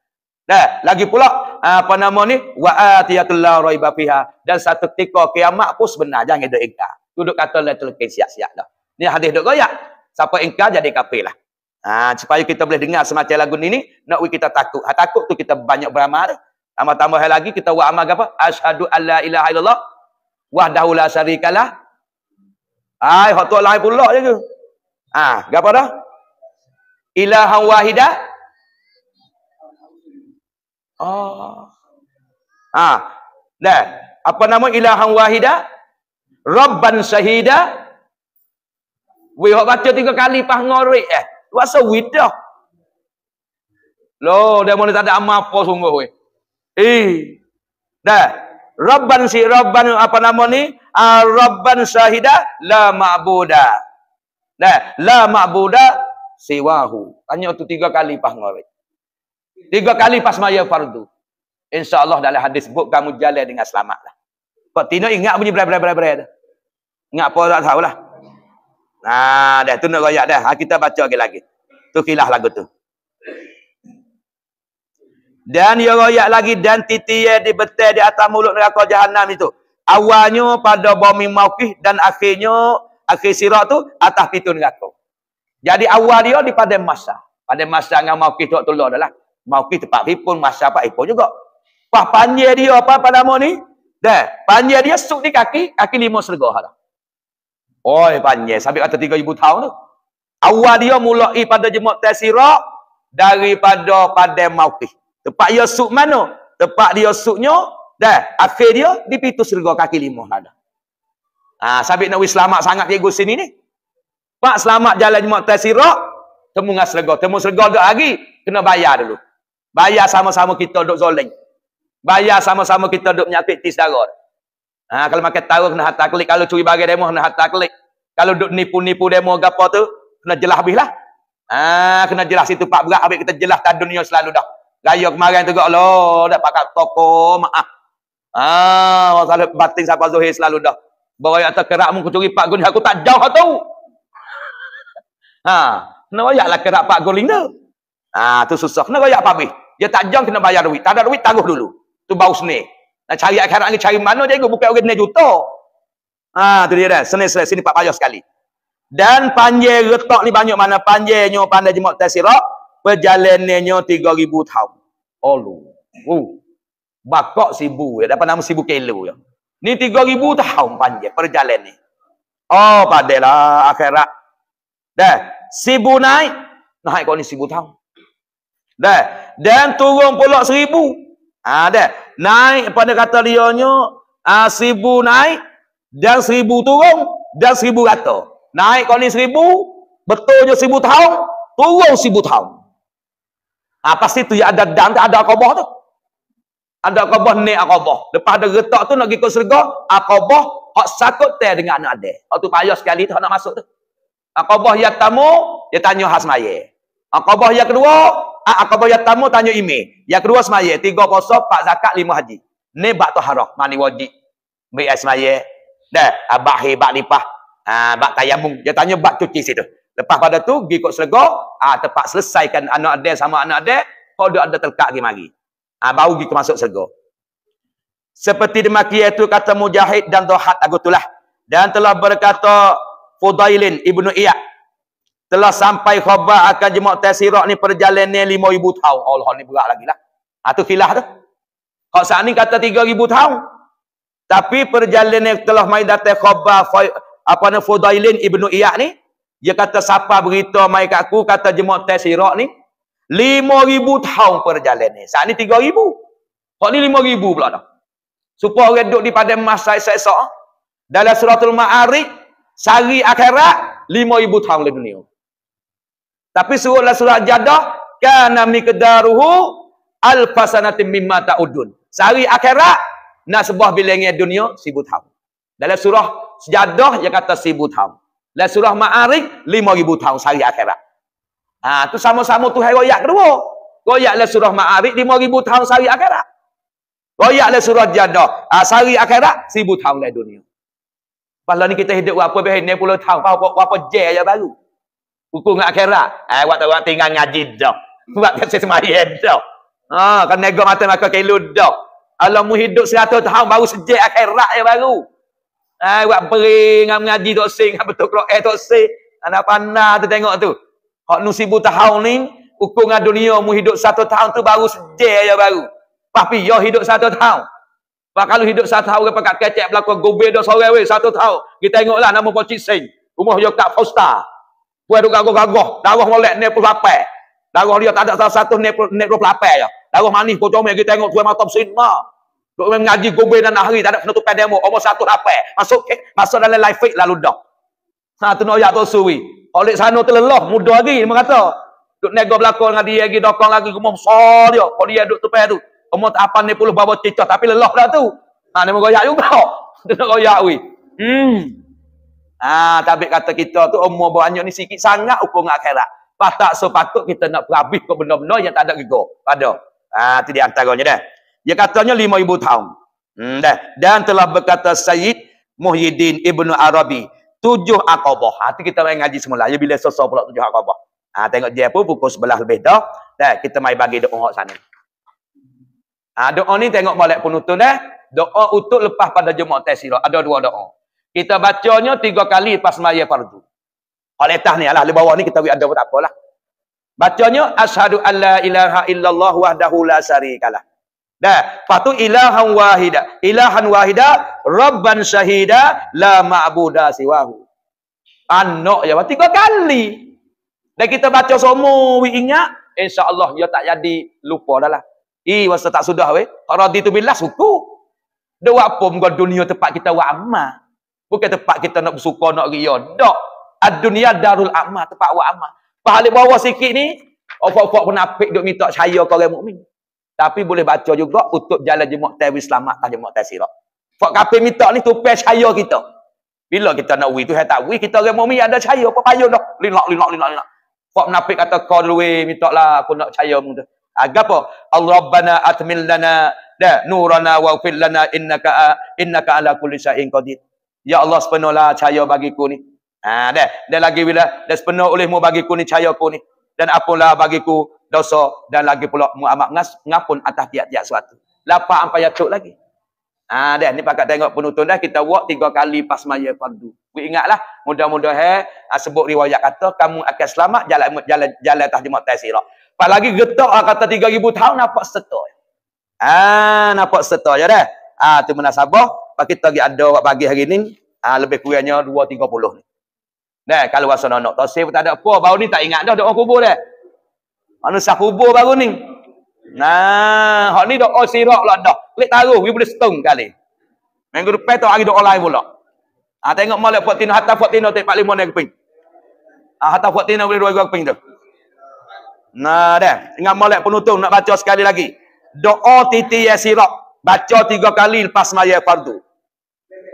Dah, lagi pula apa nama ni? Wa atiyatul raiba fiha. Dan satu ketika kiamat pun sebenar jangan duk ingkar. Duduk kata la telkin siap-siap dah. Ni hadis duk goyak. Siapa ingkar jadi kafir lah. Ha, supaya kita boleh dengar semacam lagu ni ni, nak kita takut. Ha, takut tu kita banyak beramal. Tambah-tambah lagi kita buat amal apa? Asyhadu alla ilaha illallah wahdahu la syarikalah. Ai, hak tu lain pula je ke? Ha, gapo dah? Ilahan wahidah Oh. Ah. Dah. Apa nama ilahan wahida? Rabban syahida. Wei hok baca tiga kali pas ngorek eh. Wasa widah. Loh, dia mana tak ada amal apa sungguh weh. Eh. Dah. Rabban si Rabban apa nama ni? Ah, Rabban syahida la ma'buda. Dah. La ma'buda siwahu. Tanya tu tiga kali pas ngorek. Tiga kali pas maya fardu. InsyaAllah dalam hadis sebut kamu jalan dengan selamat lah. Kau Tino ingat bunyi berai-berai-berai Ingat apa tak tahulah. Nah, dah tu nak royak dah. Ha, kita baca lagi lagi. Tu kilah lagu tu. Dan dia royak lagi dan titi di betul di atas mulut neraka jahanam itu. Awalnya pada bumi maukih dan akhirnya akhir sirat tu atas pintu neraka. Jadi awal dia di pada masa. Pada masa dengan maukih tu tolong adalah. Maukih tempat pipun masa apa juga. Wah panjang dia apa pada nama ni? Dah, panjang dia suk di kaki, kaki lima serga dah. Oi panjang sampai kata 3000 tahun tu. Awal dia mulai pada jemaat Tasira daripada pada Mauqih. Tempat dia suk mana? Tempat dia suknya dah akhir dia di pintu serga kaki lima ada. Ah, ha, sampai nak selamat sangat dia sini ni. Pak selamat jalan jemaat Tasira temu dengan serga, temu serga dak lagi kena bayar dulu. Bayar sama-sama kita duk zoleng. Bayar sama-sama kita duduk menyakiti saudara. Ha, kalau makan tahu kena hatta klik. Kalau curi bagi demo kena hatta klik. Kalau duduk nipu-nipu demo apa tu, kena jelas habis lah. Ha, kena jelas itu pak berat habis kita jelas tak dunia selalu dah. Gaya kemarin tu Allah dah pakai toko maaf. Ha, masalah batin siapa Zuhir selalu dah. Bawa yang atas kerak mu curi pak guling aku tak jauh tu. Ha, kena royak kerak pak guling tu. Ha, tu susah. Kena royak apa habis? Dia tak jauh kena bayar duit. Tak ada duit tangguh dulu. Tu bau seni. Nak cari akhirat ni cari mana je bukan orang kena juta. Ha tu dia dah. Seni-seni sini pak payah sekali. Dan panjang retak ni banyak mana panjangnya pandai jemaat tasirak perjalanannya 3000 tahun. Oh lu. Uh. Bakok sibu ya dapat nama sibu kilo ya. Ni 3000 tahun panjang perjalanan ni. Oh padalah akhirat. Dah, sibu naik naik kau ni sibu tahun. Dah, dan turun pula seribu. Ha, naik pada kata dia uh, seribu naik dan seribu turun dan seribu rata. Naik kau ni seribu, betulnya seribu tahun, turun seribu tahun. Ah ha, pasti tu ya ada dan ada akabah tu. Ada akabah ni akabah. Lepas ada retak tu nak ke syurga, akabah hak sakut teh dengan anak dia. Hak tu payah sekali tu nak masuk tu. Akabah yang tamu, dia tanya hasmaya. Akabah yang kedua, Ah, akabah yang tamu tanya ime. Yang kedua semaya. Tiga puasa, empat zakat, lima haji. Ni bak taharah. Mani wajib. Baik ya semaya. Dah. Bak he, bak lipah. Ah, bak tayamung. Dia tanya bak cuci situ. Lepas pada tu, pergi kot selega. Ah, tepat selesaikan anak ada sama anak ada. Kau dia ada terkak lagi mari. Ah, baru pergi masuk selega. Seperti demikian itu kata Mujahid dan Tuhat Agutulah. Dan telah berkata Fudailin Ibnu Iyad telah sampai khabar akan jemaah tasirak ni perjalanan 5000 tahun. Allah ni berat lagi lah. Ha, tu filah tu. Kalau saat ni kata 3000 tahun. Tapi perjalanan telah mai datang khabar apa ni Fudailin Ibnu Iyad ni, dia kata siapa berita mai kat aku kata jemaah tasirak ni 5000 tahun perjalanan. Saat ni 3000. Kok ni 5000 pula dah. Supaya orang duduk di pada masa esok dalam suratul Ma'arij sari akhirat 5000 tahun le dunia. Tapi surahlah surah jadah kana miqdaruhu alfasanatin mimma ta'udun. Sehari akhirat nak sebuah bilangnya dunia seribu tahun. Dalam surah sejadah dia kata seribu tahun. Dalam surah Ma'arij lima ribu tahun sehari akhirat. Ha, tu sama-sama tu hai royak kedua. Dalam surah Ma'arij lima ribu tahun sehari akhirat. Dalam surah jadah. Ha, sehari akhirat seribu tahun dalam dunia. Pasal ni kita hidup berapa ni puluh tahun. Berapa, berapa je ya baru. Hukum akhirat. Eh, waktu waktu tinggal ngaji dah. Buat kasi semayang dah. Ha, kan nego mata maka kilo dah. Kalau mu hidup 100 tahun baru sejak akhirat ya baru. Eh, buat pering ngam ngaji tok sing betul kalau eh tok sing. Anak panah tu tengok tu. Hak nu sibu tahun ni hukum dunia mu hidup satu tahun tu baru sejak ya baru. Tapi yo hidup satu tahun. Pak kalau hidup satu tahun pakai kecek belakang gobe dah sore weh tahun. Kita tengoklah nama Pocik Sing. Rumah yo kat Fausta. Puan tu gagah-gagah. Darah molek ni pun lapai. Darah dia tak ada salah satu ni pun lapai je. Darah manis kau comel kita tengok tuan mata bersinar. Duk mengaji gobe dan hari tak ada penutupan demo. Umur satu dapat. Masuk masuk dalam live feed lalu dah. Ha tu nak ya tu suwi. Oleh sana terlelah muda lagi dia kata. Duk nego belakang dengan dia lagi dokong lagi umur besar dia. Kalau dia duk tepi tu. Umur tak apa ni puluh bawa cicak tapi lelah dah tu. Ha dia goyak juga. Dia nak goyak wi. Hmm. Ha tapi kata kita tu umur banyak ni sikit sangat ukur akhirat. Patak sepatut kita nak perhabis ke benda-benda yang tak ada gigo. Pada. Ha tu di antaranya dah. Dia katanya lima ibu tahun. Hmm, dah. Dan telah berkata Sayyid Muhyiddin Ibnu Arabi. Tujuh akabah. Hati kita main ngaji semula. Ya bila selesai pula tujuh akabah. Ha, tengok dia pun pukul sebelah lebih dah. Dah, kita mai bagi doa sana. Ha, doa ni tengok balik penutun dah. Doa untuk lepas pada Jumat Tesirah. Ada dua doa. Kita bacanya tiga kali pas maya fardu. Kalau atas ni, alah, di bawah ni kita ada pun tak apalah. Bacanya, Ashadu an la ilaha illallah wahdahu la syarikalah. Dah, patu ilahan wahida. Ilahan wahida, rabban syahida, la ma'budah siwahu. Anak ya, tiga kali. Dan kita baca semua, we ingat, insya-Allah dia tak jadi lupa dah lah. I wasa tak sudah we. Radi tu suku. Dua apa muka dunia tempat kita wa amal. Bukan tempat kita nak bersuka nak ria. Dak. Ad-dunia darul amal, tempat wa amal. Pahala bawah sikit ni, apa-apa penapik duk minta saya ke orang mukmin. Tapi boleh baca juga untuk jalan jemaah tawi selamat tak jemaah tasirah. Fak kape minta ni tupai cahaya kita. Bila kita nak wi tu hai tak wi kita orang mukmin ada cahaya apa payah dah. Lilak lilak lilak lilak. Fak menapik kata kau luwe minta lah aku nak tu. Agak apa? Allah atmil lana da nurana wa fil lana innaka innaka ala kulli syai'in qadir. Ya Allah sepenuhlah cahaya bagiku ni. Ha dah. Dan lagi bila dah sepenuh olehmu bagiku ni cahayaku ni. Dan apalah bagiku dosa dan lagi pula muamak ngas ngapun atas tiap-tiap suatu. Lapa ampai yatuk lagi. Ah ha, dah ni pakat tengok penutun dah kita buat tiga kali pas maya fardu. Ku ingatlah mudah-mudahan ha, sebut riwayat kata kamu akan selamat jalan jalan jalan atas jemaah tasirah. Pas lagi getak ha, kata 3000 tahun nampak serta. Ah nampak serta je dah. Ah tu munasabah pak kita lagi ada buat pagi hari ni ah lebih kurangnya 2.30 ni. Dah kalau wasa nak tasir tak ada apa baru ni tak ingat dah doa kubur dah. Manusia kubur baru ni. Nah, hak ni doa sirak lah dah. Klik taruh, we boleh seteng kali. Minggu depan tu hari doa lain pula. Ha, tengok malam buat tino, hatta buat tino, tak lima ni keping. Ha, hatta buat tino boleh dua gua keping tu. Nah, dah. Ingat malam penutup nak baca sekali lagi. Doa titi ya sirak. Baca tiga kali lepas maya fardu.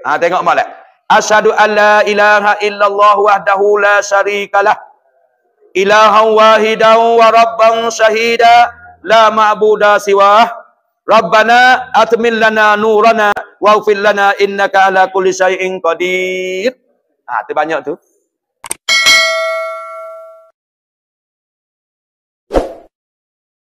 Ha, tengok malam. Asyhadu an la ilaha illallah wahdahu la syarikalah ilahan wahidan wa rabban syahida la ma'buda siwah. Rabbana atmil lana nurana waghfir lana innaka ala kulli syai'in qadir. Ha, tu banyak tu